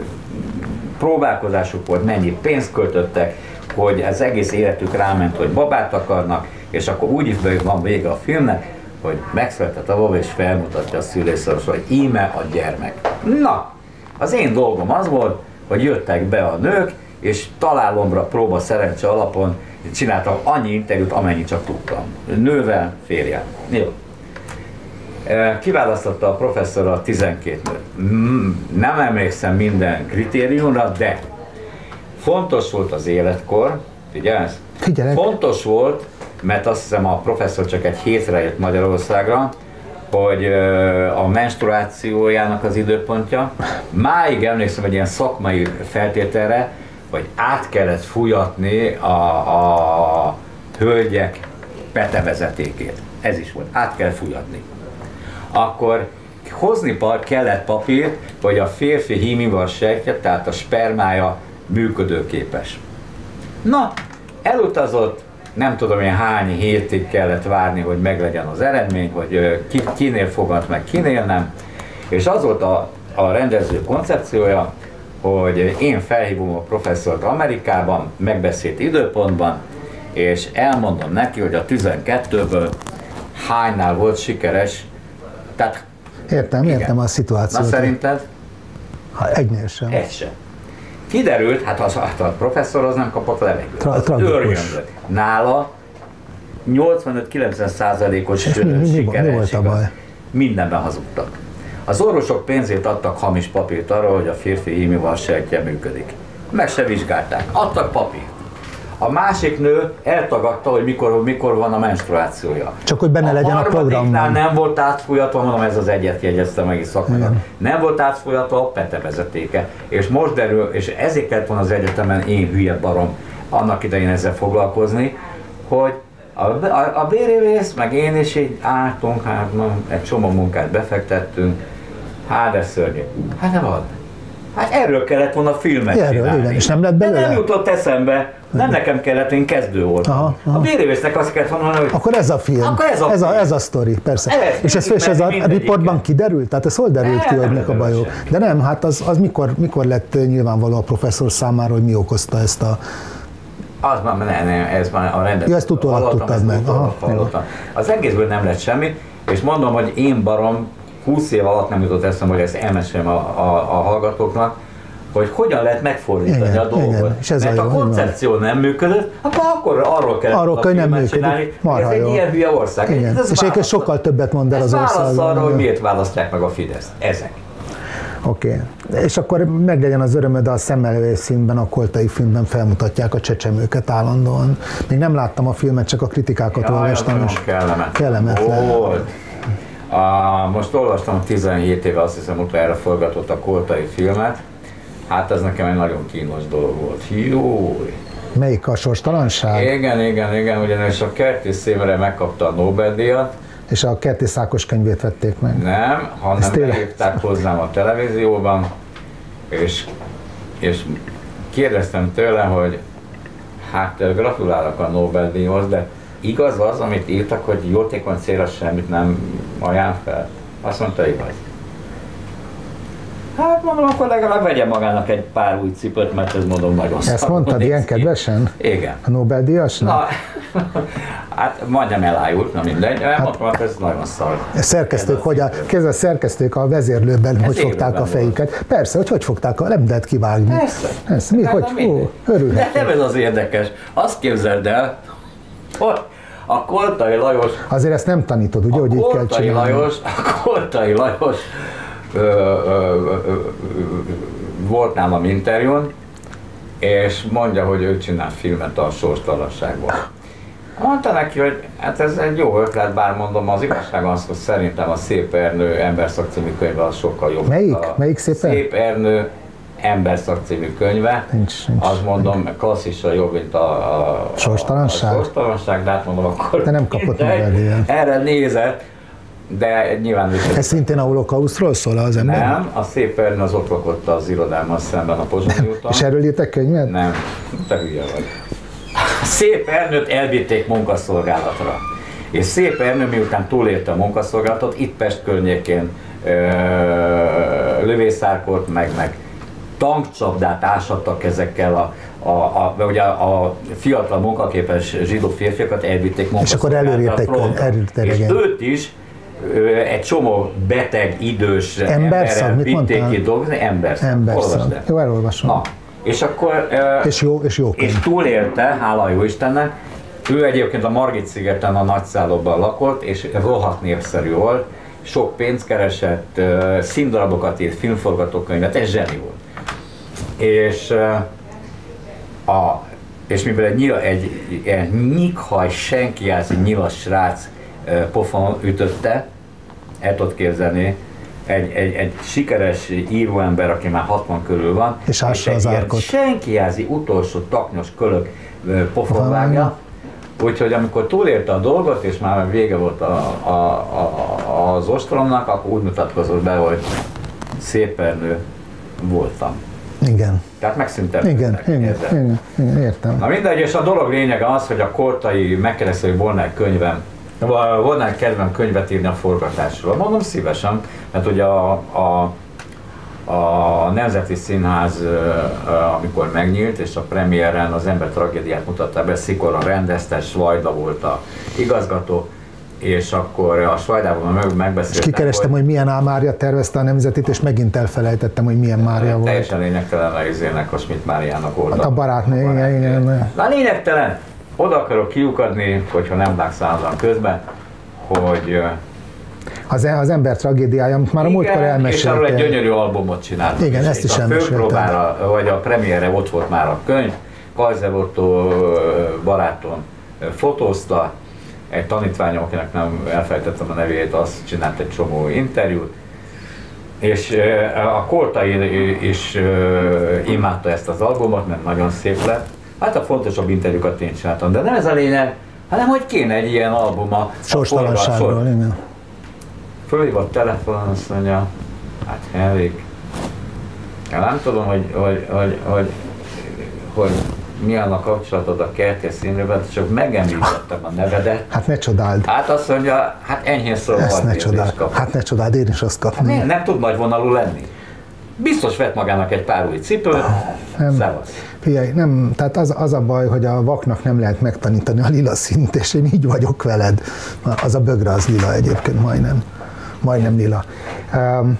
Speaker 2: próbálkozásuk volt, mennyi pénzt költöttek, hogy ez egész életük ráment, hogy babát akarnak, és akkor úgy is van vége a filmnek, hogy megszületett a baba, és felmutatja a szülészoros, hogy íme a gyermek. Na, az én dolgom az volt, hogy jöttek be a nők, és találomra próba szerencse alapon csináltam annyi interjút, amennyi csak tudtam. Nővel, férjel. Jó. E, kiválasztotta a professzor a 12 nőt. Nem emlékszem minden kritériumra, de fontos volt az életkor, figyelsz?
Speaker 1: Figyelek.
Speaker 2: Fontos volt, mert azt hiszem a professzor csak egy hétre jött Magyarországra, hogy a menstruációjának az időpontja. Máig emlékszem egy ilyen szakmai feltételre, hogy át kellett fújatni a, a hölgyek petevezetékét. Ez is volt, át kell fújatni. Akkor hozni kellett papírt, hogy a férfi hímival sejtje, tehát a spermája működőképes. Na, elutazott, nem tudom én hány hétig kellett várni, hogy meglegyen az eredmény, hogy ki, kinél fogant meg, kinél nem. És az volt a, a rendező koncepciója, hogy én felhívom a professzort Amerikában, megbeszélt időpontban, és elmondom neki, hogy a 12-ből hánynál volt sikeres. Tehát,
Speaker 1: értem, igen. értem a szituációt.
Speaker 2: Na szerinted?
Speaker 1: Ha egynél sem.
Speaker 2: Egy sem. Kiderült, hát az, hát a professzor az nem kapott levegőt.
Speaker 1: Tra-
Speaker 2: az Nála 85-90 százalékos sikeressége. Mindenben hazudtak. Az orvosok pénzét adtak hamis papírt arra, hogy a férfi hímival sejtje működik. Meg se vizsgálták. Adtak papírt. A másik nő eltagadta, hogy mikor, mikor van a menstruációja.
Speaker 1: Csak hogy benne a legyen a programban.
Speaker 2: nem volt átfolyatva, mondom, ez az egyet jegyezte meg is szakmában. Nem volt átfolyatva a petevezetéke. És most derül, és ezért kellett volna az egyetemen én hülye barom annak idején ezzel foglalkozni, hogy a, a, a bérévész, meg én is így álltunk, hát egy csomó munkát befektettünk, hát ez szörnyű. Hát nem ad. Hát erről kellett volna filmet
Speaker 1: erről, csinálni. Igen, és nem lett belőle?
Speaker 2: De nem jutott eszembe. Nem nekem kellett, én kezdő voltam. Aha, aha. A bérévésznek azt kellett volna, hogy...
Speaker 1: Akkor ez a film. Akkor ez a, ez a, ez a sztori, persze. Ez, és ez, és ez a riportban kiderült? Tehát ez hol derült ki, hogy mik a bajok? De nem, hát az, az mikor, mikor lett nyilvánvaló a professzor számára, hogy mi okozta ezt a
Speaker 2: az már, nem, nem, ez már a rendet.
Speaker 1: Ja, ezt utólag tudtad meg. Aha,
Speaker 2: hallottam. Az egészből nem lett semmi, és mondom, hogy én barom 20 év alatt nem jutott eszem, hogy ezt elmesélem a, a, a hallgatóknak, hogy hogyan lehet megfordítani
Speaker 1: Igen,
Speaker 2: a dolgot.
Speaker 1: igen, és ez
Speaker 2: Mert
Speaker 1: a
Speaker 2: a
Speaker 1: jó,
Speaker 2: koncepció nem működött, akkor, akkor arról kell
Speaker 1: Arról hogy nem működik.
Speaker 2: csinálni. Ez egy
Speaker 1: jó.
Speaker 2: ilyen hülye ország.
Speaker 1: Igen.
Speaker 2: Ez
Speaker 1: És egyébként sokkal többet mond el
Speaker 2: ez
Speaker 1: az országban.
Speaker 2: arra, hogy miért választják meg a Fideszt. Ezek.
Speaker 1: Oké. Okay. És akkor meglegyen az örömöd, a szemmelvés színben, a koltai filmben felmutatják a csecsemőket állandóan. Még nem láttam a filmet, csak a kritikákat
Speaker 2: Jaj,
Speaker 1: olvastam.
Speaker 2: nagyon kellemetlen.
Speaker 1: kellemetlen.
Speaker 2: Volt. A, most olvastam, 17 éve azt hiszem utoljára forgatott a koltai filmet. Hát ez nekem egy nagyon kínos dolog volt. Jó.
Speaker 1: Melyik a sorstalanság?
Speaker 2: Igen, igen, igen, ugyanis a Kertész Szémre megkapta a Nobel-díjat,
Speaker 1: És a Kerti Szákos könyvét vették meg.
Speaker 2: nem, hanem behívták hozzám a televízióban, és, és kérdeztem tőle, hogy hát gratulálok a Nobel-díjhoz, de igaz az, amit írtak, hogy jótékony célra semmit nem ajánl fel? Azt mondta, igaz. Hát mondom, akkor legalább vegye magának egy pár új cipőt, mert ez mondom nagyon
Speaker 1: Ezt mondtad ilyen kedvesen?
Speaker 2: Igen.
Speaker 1: A Nobel-díjasnak?
Speaker 2: Na, (laughs) hát majdnem elájult, na mindegy,
Speaker 1: Hát-
Speaker 2: elmondtam, hogy ez nagyon szar.
Speaker 1: Szerkesztők,
Speaker 2: Ez
Speaker 1: hogy a, kezdve a szerkesztők a vezérlőben, hogy fogták a fejüket. Persze, hogy hogy fogták, a, nem lehet kivágni.
Speaker 2: Persze.
Speaker 1: Persze. Mi,
Speaker 2: Hát,
Speaker 1: hogy, ó,
Speaker 2: De nem ez az érdekes. Azt képzeld el, hogy a Koltai Lajos,
Speaker 1: Azért ezt nem tanítod, ugye, hogy így kell csinálni.
Speaker 2: Lajos, a Koltai Lajos ö, ö, ö, ö, ö, volt nálam interjún, és mondja, hogy ő csinál filmet a sorstalanságból. Mondta neki, hogy hát ez egy jó ötlet, bár mondom, az igazság az, hogy szerintem a Szép Ernő emberszak című könyve az sokkal jobb.
Speaker 1: Melyik?
Speaker 2: A
Speaker 1: Melyik Szép Ernő?
Speaker 2: Szép Ernő emberszak című könyve.
Speaker 1: Nincs, nincs.
Speaker 2: Azt mondom, klasszisra jobb, mint a, a,
Speaker 1: Sorstalanság?
Speaker 2: a sorstalanság, de hát mondom, akkor
Speaker 1: De nem kapott. Nobel-díjat.
Speaker 2: Erre nézett, de nyilván is
Speaker 1: Ez szintén a holokausztról szól az ember?
Speaker 2: nem, a szép Ernő az ott lakott az irodámmal szemben a Pozsonyi úton.
Speaker 1: És erről írtak könyvet?
Speaker 2: Nem, te hülye vagy. Szép Ernőt elvitték munkaszolgálatra. És Szép Ernő miután túlélte a munkaszolgálatot, itt Pest környékén ö, lövészárkot, meg, meg tankcsapdát ásattak ezekkel a, a, a, a, ugye a fiatal munkaképes zsidó férfiakat elvitték
Speaker 1: És akkor
Speaker 2: fronton.
Speaker 1: előrétek,
Speaker 2: És őt is egy csomó beteg, idős
Speaker 1: Emberszag,
Speaker 2: emberrel
Speaker 1: mit
Speaker 2: vitték ki dolgozni, emberszag.
Speaker 1: Emberszag. Jó, elolvasom.
Speaker 2: Na, és akkor...
Speaker 1: És jó, és jó
Speaker 2: és túlélte, hála jó Istennek. Ő egyébként a Margit szigeten a nagyszállóban lakott, és rohadt népszerű volt. Sok pénzt keresett, színdarabokat írt, filmforgatókönyvet, ez zseni volt. És, a, és mivel egy, nyila, egy ilyen nyikhaj, senki egy nyilas srác pofon ütötte, el tudod képzelni, egy, egy, egy sikeres íróember, aki már 60 körül van,
Speaker 1: És ássa
Speaker 2: egy
Speaker 1: az
Speaker 2: ilyen
Speaker 1: árkot.
Speaker 2: senkiázi utolsó taknyos kölök ö, pofon vágja, úgyhogy amikor túlélte a dolgot, és már vége volt a, a, a, az ostromnak, akkor úgy mutatkozott be, hogy szép Ernő voltam.
Speaker 1: Igen.
Speaker 2: Tehát megszűntem.
Speaker 1: Igen, igen, igen, igen, értem.
Speaker 2: Na mindegy, és a dolog lényege az, hogy a kortai megkérdezte, hogy volna egy könyvem, volna egy kedvem könyvet írni a forgatásról. Mondom szívesen, mert ugye a, a, a Nemzeti Színház, amikor megnyílt, és a premiéren az ember tragédiát mutatta be, Szikora rendezte, Svajda volt a igazgató, és akkor a Svajdában meg,
Speaker 1: És
Speaker 2: megbeszéltek,
Speaker 1: kikerestem, hogy milyen Mária tervezte a nemzetit, és megint elfelejtettem, hogy milyen Mária volt.
Speaker 2: Teljesen lényegtelen a izének, a Schmidt Máriának oldal.
Speaker 1: Hát a barátnő, igen, igen.
Speaker 2: Na lényegtelen, oda akarok kiukadni, hogyha nem vágsz közben, hogy
Speaker 1: Az, az ember tragédiája, amit már a múltkor
Speaker 2: igen, és arról egy gyönyörű albumot csináltam.
Speaker 1: Igen,
Speaker 2: És
Speaker 1: ezt is
Speaker 2: a
Speaker 1: elmesélted.
Speaker 2: főpróbára, vagy a premiére ott volt már a könyv, Kajzer Otto barátom fotózta, egy tanítványom, akinek nem elfelejtettem a nevét, azt csinált egy csomó interjút, és a Koltai is imádta ezt az albumot, mert nagyon szép lett. Hát a fontosabb interjúkat én csináltam, de nem ez a lényeg, hanem hogy kéne egy ilyen album a
Speaker 1: Sorstalanságról, igen.
Speaker 2: Fölhívott telefonon, azt mondja, hát Henrik, nem tudom, hogy, hogy, hogy, hogy, hogy milyen a kapcsolatod a kertész színűvel, csak megemlítettem a nevedet.
Speaker 1: Hát ne csodáld.
Speaker 2: Hát azt mondja, hát enyhén szólva
Speaker 1: Ezt ne csodáld.
Speaker 2: kap.
Speaker 1: Hát ne csodáld, én is azt
Speaker 2: Miért?
Speaker 1: kapném.
Speaker 2: Nem tud nagyvonalú lenni. Biztos vett magának egy pár új cipőt,
Speaker 1: Nem.
Speaker 2: szevasz.
Speaker 1: Figyelj, nem, tehát az, az a baj, hogy a vaknak nem lehet megtanítani a lila szint, és én így vagyok veled. Az a bögre az lila egyébként majdnem. Majdnem lila. Um,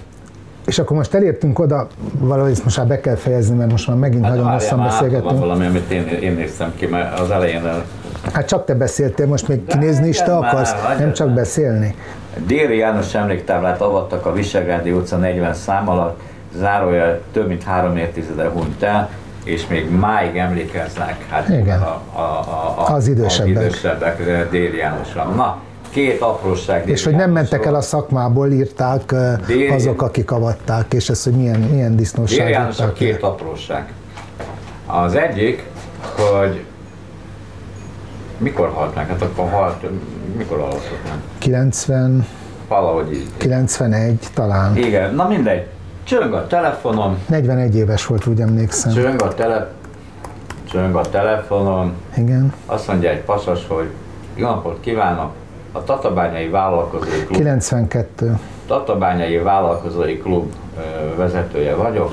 Speaker 1: és akkor most elértünk oda, valahogy ezt most már be kell fejezni, mert most már megint hát, nagyon hosszan beszélgetünk. Van
Speaker 2: valami, amit én, én néztem ki, mert az elején el...
Speaker 1: Hát csak te beszéltél, most még kinézni is te akarsz, már, nem csak beszélni.
Speaker 2: Déri János emléktáblát avattak a Visegrádi utca 40 szám alatt, zárója több mint három évtizede hunyt el, és még máig emlékeznek hát
Speaker 1: Igen.
Speaker 2: A, a, a, a,
Speaker 1: az idősebbek,
Speaker 2: az idősebbek Déri Jánosra. Na, két apróság.
Speaker 1: És hogy nem mentek el a szakmából, írták Déri, azok, akik avatták, és ez, hogy milyen, milyen disznóság.
Speaker 2: Jánosra két apróság. Az egyik, hogy mikor halt meg? Hát akkor halt, mikor alatt meg?
Speaker 1: 90,
Speaker 2: valahogy így.
Speaker 1: 91 talán.
Speaker 2: Igen, na mindegy. Csöng a telefonom.
Speaker 1: 41 éves volt, úgy emlékszem.
Speaker 2: Csöng a, tele... Csöng a telefonom.
Speaker 1: Igen.
Speaker 2: Azt mondja egy pasas, hogy jó napot kívánok, a Tatabányai Vállalkozói Klub.
Speaker 1: 92.
Speaker 2: Tatabányai Vállalkozói Klub vezetője vagyok,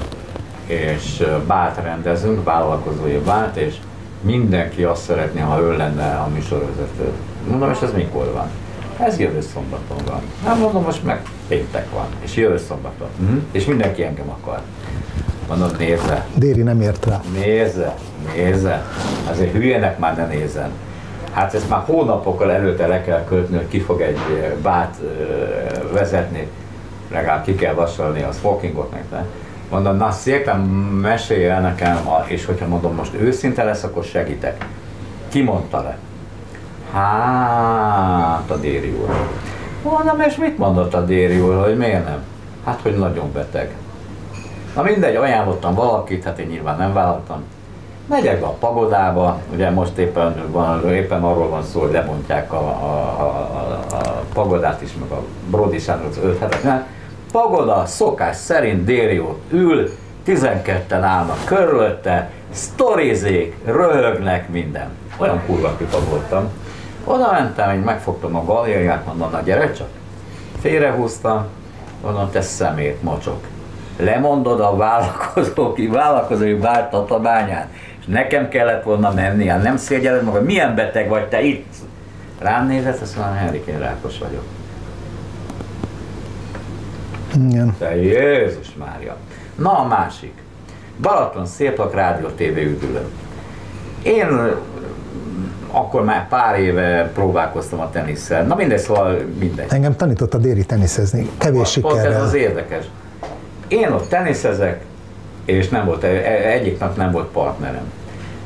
Speaker 2: és bárt rendezünk, vállalkozói bárt, és mindenki azt szeretné, ha ő lenne a műsorvezető. Mondom, és ez mikor van? Ez jövő szombaton van. Nem mondom, most meg péntek van, és jövő szombaton. Uh-huh. És mindenki engem akar. Mondod, nézze.
Speaker 1: Déri nem ért rá.
Speaker 2: Nézze, nézze. Azért hülyének már ne nézzen. Hát ezt már hónapokkal előtte le kell költni, hogy ki fog egy bát vezetni. Legalább ki kell vasalni a smokingot meg. Ne? Mondom, na szépen mesélj el nekem, és hogyha mondom, most őszinte lesz, akkor segítek. Ki mondta le? Hát, a Déri úr. Mondom, és mit mondott a Déri úr, hogy miért nem? Hát, hogy nagyon beteg. Na mindegy, ajánlottam valakit, hát én nyilván nem vállaltam. Megyek a pagodába, ugye most éppen, van, éppen arról van szó, hogy lebontják a, a, a, a pagodát is, meg a Brody az öt hetet. Pagoda szokás szerint Déri ül, 12-en állnak körülötte, sztorizik, röhögnek minden. Olyan kurva pipa voltam. Oda mentem, így megfogtam a galériát, mondom, na gyere csak. Félrehúztam, mondom, te szemét, mocsok. Lemondod a vállalkozói, vállalkozói bár tatabányát, és nekem kellett volna menni, hát nem szégyeled magad, milyen beteg vagy te itt? Rám nézett, azt mondom, Henrik, én rákos vagyok.
Speaker 1: Igen.
Speaker 2: De Jézus Mária. Na a másik. Balaton Szépak Rádió TV üdülő. Én akkor már pár éve próbálkoztam a tenisszel. Na mindegy, szóval mindegy.
Speaker 1: Engem tanított a Déri teniszezni, kevés sikerrel.
Speaker 2: ez az érdekes. Én ott teniszezek, és nem volt, e- egyik nap nem volt partnerem.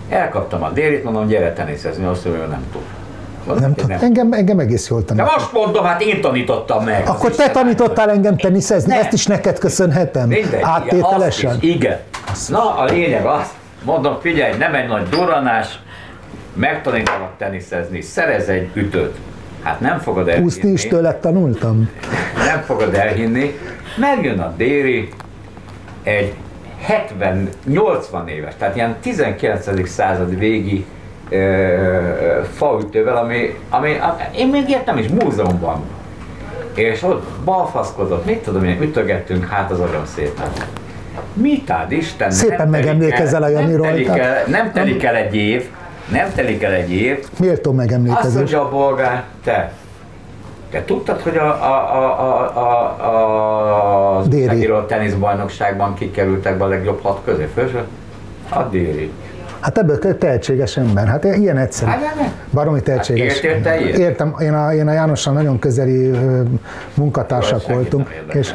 Speaker 2: Elkaptam a Dérit, mondom, gyere teniszezni, azt mondja, nem tud.
Speaker 1: Nem, nem. Engem, engem egész jól tanított.
Speaker 2: De most mondom, hát én tanítottam meg.
Speaker 1: Akkor te tanítottál engem teniszezni, ezt is neked köszönhetem.
Speaker 2: Mindegy,
Speaker 1: Áttételesen.
Speaker 2: Igen, igen. Na, a lényeg az, mondom, figyelj, nem egy nagy duranás, megtanítanak teniszezni, szerez egy ütőt. Hát nem fogod elhinni.
Speaker 1: Úszni is tőle tanultam.
Speaker 2: Nem fogod elhinni. Megjön a Déri, egy 70-80 éves, tehát ilyen 19. század végi faütővel, ami, ami, én még nem is múzeumban. És ott balfaszkodott, mit tudom én, ütögettünk, hát az olyan szépen. Mit áld Isten?
Speaker 1: Szépen megemlékezel a Janiról. Nem
Speaker 2: telik, el, nem telik el egy év, nem telik el egy év.
Speaker 1: Méltó megemlékezés. Azt
Speaker 2: mondja a bolgár, te, te tudtad, hogy a, a, a, a, a, a az teniszbajnokságban kikerültek be a legjobb hat közé? Főső? A Déri.
Speaker 1: Hát ebből tehetséges ember, hát ilyen egyszerű. Baromi tehetséges.
Speaker 2: Hát értem,
Speaker 1: Értem, én a, én a Jánossal nagyon közeli munkatársak voltunk, és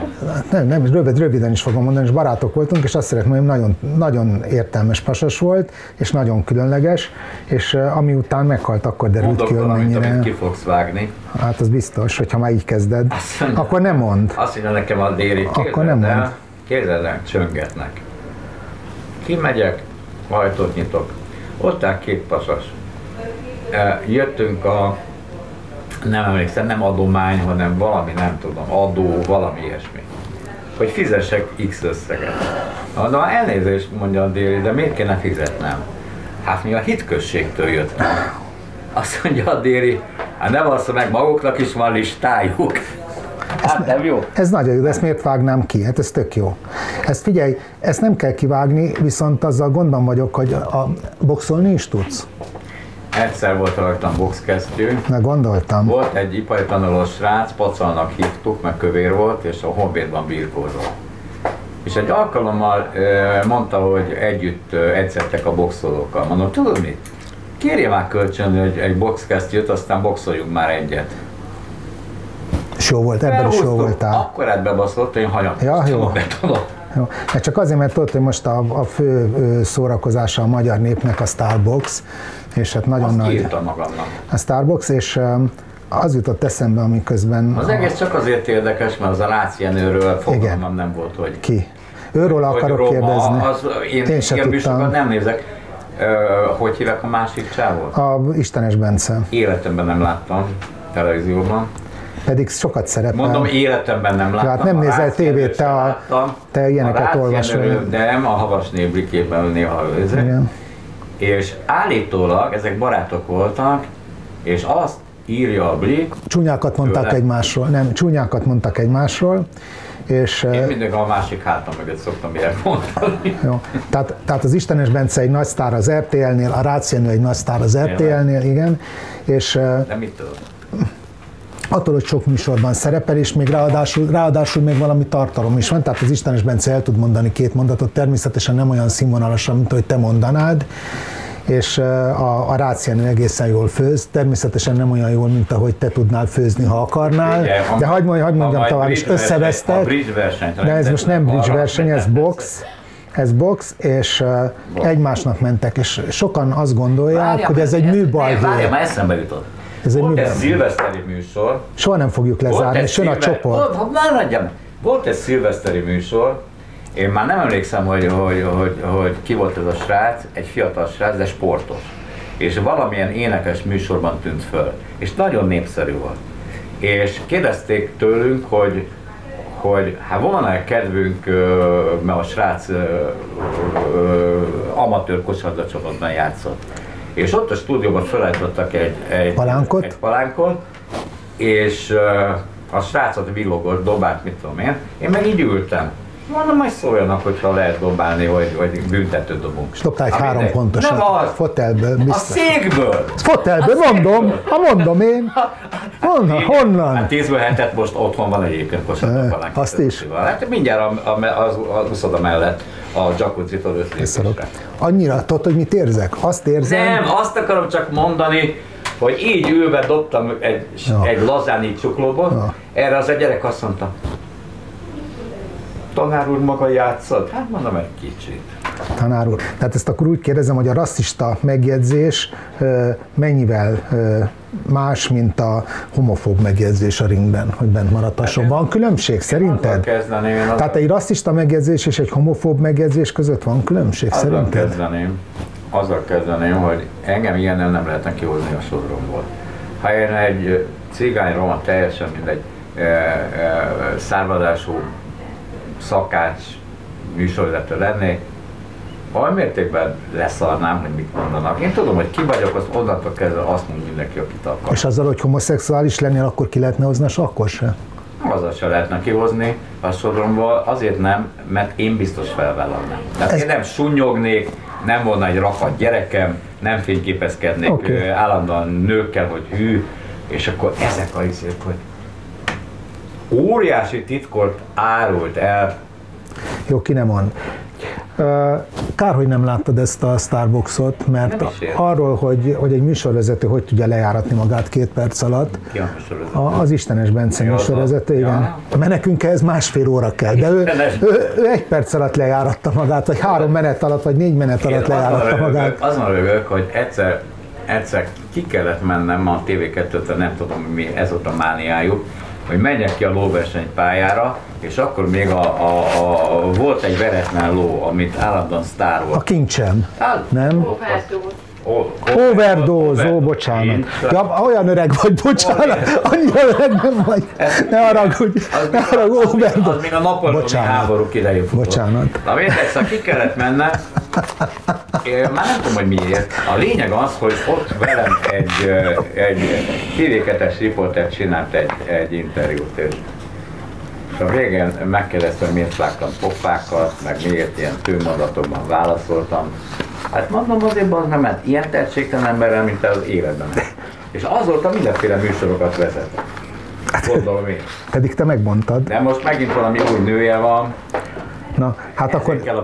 Speaker 1: nem, nem, rövid, röviden is fogom mondani, és barátok voltunk, és azt szeretném, hogy nagyon, nagyon értelmes pasas volt, és nagyon különleges, és ami után meghalt, akkor derült
Speaker 2: Mondok
Speaker 1: ki, hogy mennyire...
Speaker 2: ki fogsz vágni.
Speaker 1: Hát az biztos, hogyha már így kezded. Mondja, akkor nem mond.
Speaker 2: Azt mondja nekem a déri,
Speaker 1: akkor nem mond.
Speaker 2: Képzeld el, csöngetnek. Kimegyek, ajtót nyitok. Ott áll két pasas. E, jöttünk a, nem emlékszem, nem adomány, hanem valami, nem tudom, adó, valami ilyesmi. Hogy fizessek X összeget. Na, elnézést mondja a déli, de miért kéne fizetnem? Hát mi a hitközségtől jött. Azt mondja a déli, hát nem azt meg maguknak is van listájuk. Hát nem jó.
Speaker 1: Ez nagyon jó, de ezt miért vágnám ki? Hát ez tök jó. Ezt figyelj, ezt nem kell kivágni, viszont azzal gondban vagyok, hogy a boxolni is tudsz.
Speaker 2: Egyszer volt rajtam boxkesztyű.
Speaker 1: Na gondoltam.
Speaker 2: Volt egy tanuló srác, pacalnak hívtuk, meg kövér volt, és a honvédban birkózott. és egy alkalommal mondta, hogy együtt edzettek a boxolókkal. Mondom, tudod mit? Kérje már kölcsön egy, egy boxkesztyűt, aztán boxoljunk már egyet.
Speaker 1: És jó volt, ebben is jó voltál.
Speaker 2: Akkor hát bebaszott, hogy én hajam.
Speaker 1: Ja, jó.
Speaker 2: a.
Speaker 1: Jó. Hát csak azért, mert tudod, hogy most a, a fő szórakozása a magyar népnek a Starbucks, és hát nagyon
Speaker 2: Azt
Speaker 1: nagy
Speaker 2: magamnak.
Speaker 1: a Starbucks, és az jutott eszembe, amiközben
Speaker 2: Az egész csak azért érdekes, mert az a Rácjenőről fogalmam
Speaker 1: Igen.
Speaker 2: nem volt, hogy
Speaker 1: ki.
Speaker 2: Hogy
Speaker 1: akarok
Speaker 2: Roma,
Speaker 1: kérdezni.
Speaker 2: Az, én,
Speaker 1: Én se
Speaker 2: ilyen
Speaker 1: tudtam.
Speaker 2: nem nézek. Ö, hogy hívják a másik csávot?
Speaker 1: A Istenes Bence.
Speaker 2: Életemben nem láttam televízióban.
Speaker 1: Pedig sokat szerepel.
Speaker 2: Mondom, életemben nem láttam.
Speaker 1: hát nem
Speaker 2: A
Speaker 1: nézel tévét, te a- te ilyeneket olvasol.
Speaker 2: Nem, a Havas Nébrikében néha őzek.
Speaker 1: Igen.
Speaker 2: És állítólag ezek barátok voltak, és azt írja a Blik,
Speaker 1: Csúnyákat mondták
Speaker 2: Tőle.
Speaker 1: egymásról. Nem, csúnyákat mondtak egymásról, és
Speaker 2: én
Speaker 1: ö,
Speaker 2: mindig a másik hátam mögött szoktam ilyet mondani.
Speaker 1: Jó. Tehát, tehát az Istenes Bence egy nagy sztár az RTL-nél, a Rácz Jenő egy nagy sztár az RTL-nél, igen, és ö,
Speaker 2: De mitől?
Speaker 1: Attól, hogy sok műsorban szerepel, és még ráadásul, ráadásul még valami tartalom is van, tehát az Istenes Bence el tud mondani két mondatot, természetesen nem olyan színvonalasan, mint hogy te mondanád, és ö, a, a Rácz Jenő egészen jól főz, természetesen nem olyan jól, mint ahogy te tudnál főzni, ha akarnál,
Speaker 2: Ugye, ha-
Speaker 1: de hagyd, mondj- hagyd
Speaker 2: ha
Speaker 1: mondjam tovább
Speaker 2: verseny-
Speaker 1: összevesztek, de ez most nem bridge verseny, ez box, ez box, és uh, egymásnak mentek, és sokan azt gondolják,
Speaker 2: Várjál,
Speaker 1: hogy ez egy műbaj
Speaker 2: Várjál, már eszembe jutott.
Speaker 1: Ez egy
Speaker 2: Volt egy szilveszteri műsor.
Speaker 1: Soha nem fogjuk lezárni, és jön a csoport.
Speaker 2: Volt, maradjam. Volt egy szilveszteri műsor, én már nem emlékszem, hogy, hogy, hogy, hogy ki volt ez a srác, egy fiatal srác, de sportos. És valamilyen énekes műsorban tűnt föl. És nagyon népszerű volt. És kérdezték tőlünk, hogy hogy hát volna kedvünk, mert a srác amatőr kosarda csapatban játszott. És ott a stúdióban felállítottak egy, egy,
Speaker 1: Palánkot?
Speaker 2: egy palánkot, és a srácot villogott, dobált, mit tudom én, én meg így ültem. Mondom, majd szóljanak, hogyha lehet dobálni, hogy, hogy büntetőt dobunk.
Speaker 1: És dobtál egy
Speaker 2: Hát
Speaker 1: három
Speaker 2: mindegy.
Speaker 1: pontosan.
Speaker 2: Nem az,
Speaker 1: Fotelből,
Speaker 2: a
Speaker 1: biztos.
Speaker 2: székből!
Speaker 1: Fotelből, mondom, ha mondom én. Honnan?
Speaker 2: Hát
Speaker 1: honnan?
Speaker 2: 10 hetet most otthon van egyébként kosárlabdán.
Speaker 1: azt is.
Speaker 2: Hát mindjárt a, a, az, az uszoda mellett a
Speaker 1: Szorok.
Speaker 2: összlépésre.
Speaker 1: Annyira, tudod, hogy mit érzek? Azt érzem,
Speaker 2: Nem, azt akarom csak mondani, hogy így ülve dobtam egy,
Speaker 1: Ja.
Speaker 2: egy lazáni csuklóba,
Speaker 1: Ja.
Speaker 2: erre az a gyerek azt mondta, tanár úr maga játszott? Hát mondom, egy kicsit.
Speaker 1: tanár úr. Tehát ezt akkor úgy kérdezem, hogy a rasszista megjegyzés mennyivel más, mint a homofób megjegyzés a ringben, hogy bent maradhasson. Van különbség szerinted?
Speaker 2: kezdeném, én
Speaker 1: Tehát egy rasszista megjegyzés és egy homofób megjegyzés között van különbség
Speaker 2: azzal
Speaker 1: szerinted?
Speaker 2: kezdeném, azzal kezdeném, hogy engem ilyennel nem lehetne kihozni a sodromból. Ha én egy cigány roma, teljesen mindegy, származású szakács műsorvezető lennék, olyan mértékben leszarnám, hogy mit mondanak. Én tudom, hogy ki vagyok, azt onnantól kezdve azt mond mindenki, akit akar.
Speaker 1: És azzal, hogy homoszexuális lennél, akkor ki lehetne hozni, akkor se?
Speaker 2: Azzal se lehetne kihozni a sodromból, azért nem, mert én biztos felvállalnám. Tehát
Speaker 1: Ez-
Speaker 2: én nem sunnyognék, nem volna egy rakat gyerekem, nem fényképezkednék okay. állandóan nőkkel, hogy hű, és akkor ezek a izék, hogy óriási titkot árult el
Speaker 1: Jó, ki nem mond. Kár, hogy nem láttad ezt a Starbucksot, mert arról, hogy, hogy egy műsorvezető hogy tudja lejáratni magát két perc alatt,
Speaker 2: ki a
Speaker 1: Az Istenes Bence
Speaker 2: Ja,
Speaker 1: műsorvezető,
Speaker 2: ja.
Speaker 1: igen. Mert nekünk ez másfél óra kell, de ő, ő, ő egy perc alatt lejáratta magát, vagy három menet alatt, vagy négy menet
Speaker 2: Én
Speaker 1: alatt lejáratta
Speaker 2: azon
Speaker 1: magát.
Speaker 2: rögök, azon rögök, hogy egyszer, egyszer ki kellett mennem a TV2-től, nem tudom mi, ez volt a mániájuk, hogy menjek ki a lóversenypályára, és akkor még a, a, a, volt egy veretlen ló, amit állandóan sztár
Speaker 1: A
Speaker 2: volt.
Speaker 1: kincsem,
Speaker 2: Áll-
Speaker 1: nem?
Speaker 3: Overdose.
Speaker 1: Overdose, ó, bocsánat. Ja, olyan öreg vagy, bocsánat, annyira öreg nem vagy. Ne haragudj, ne haragudj,
Speaker 2: még, az még a napoleoni
Speaker 1: Bocsánat.
Speaker 2: háborúk idején futott.
Speaker 1: Bocsánat.
Speaker 2: Na mindegy, szóval ki kellett mennem, Én már nem tudom, hogy miért. A lényeg az, hogy ott velem egy, egy TV2-es riporter csinált egy, egy interjút, és és a végén megkérdezte, hogy miért vágtam pofákat, meg miért ilyen tőmondatokban válaszoltam. Hát mondom azért, az nem, mert ilyen tehetségtelen emberrel, mint az életben. És azóta mindenféle műsorokat vezet. Gondolom én.
Speaker 1: Pedig te megmondtad.
Speaker 2: De most megint valami új nője van,
Speaker 1: Na, hát
Speaker 2: Ezért
Speaker 1: akkor
Speaker 2: kell a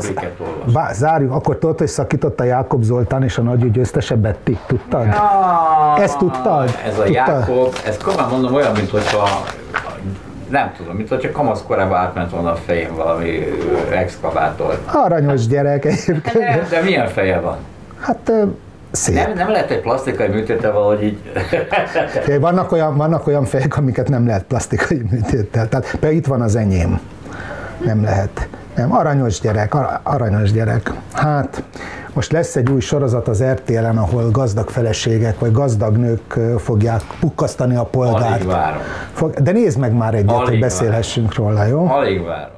Speaker 1: bá, zárjuk, akkor tudod, hogy szakította Jákob Zoltán és a nagy győztese Betty, tudtad?
Speaker 2: Ja,
Speaker 1: Ezt tudtad?
Speaker 2: Ez a
Speaker 1: Tudtad?
Speaker 2: Jákob, ez komolyan mondom olyan, mint hogyha nem tudom, mint hogyha kamaszkorában átment volna a fején valami ö, exkabátor.
Speaker 1: Aranyos gyerek egyébként.
Speaker 2: Nem, de milyen feje van?
Speaker 1: Hát szép.
Speaker 2: Nem, nem lehet egy plastikai műtéte valahogy így... (laughs)
Speaker 1: Vannak olyan, vannak olyan fejek, amiket nem lehet plastikai műtéttel. Tehát például itt van az enyém. Nem lehet. Nem, aranyos gyerek, ar- aranyos gyerek. Hát, most lesz egy új sorozat az RTL-en, ahol gazdag feleségek vagy gazdag nők fogják pukkasztani a polgárt.
Speaker 2: Alig várom.
Speaker 1: De nézd meg már egyet,
Speaker 2: Alig
Speaker 1: hogy beszélhessünk róla, jó?
Speaker 2: Alig várom.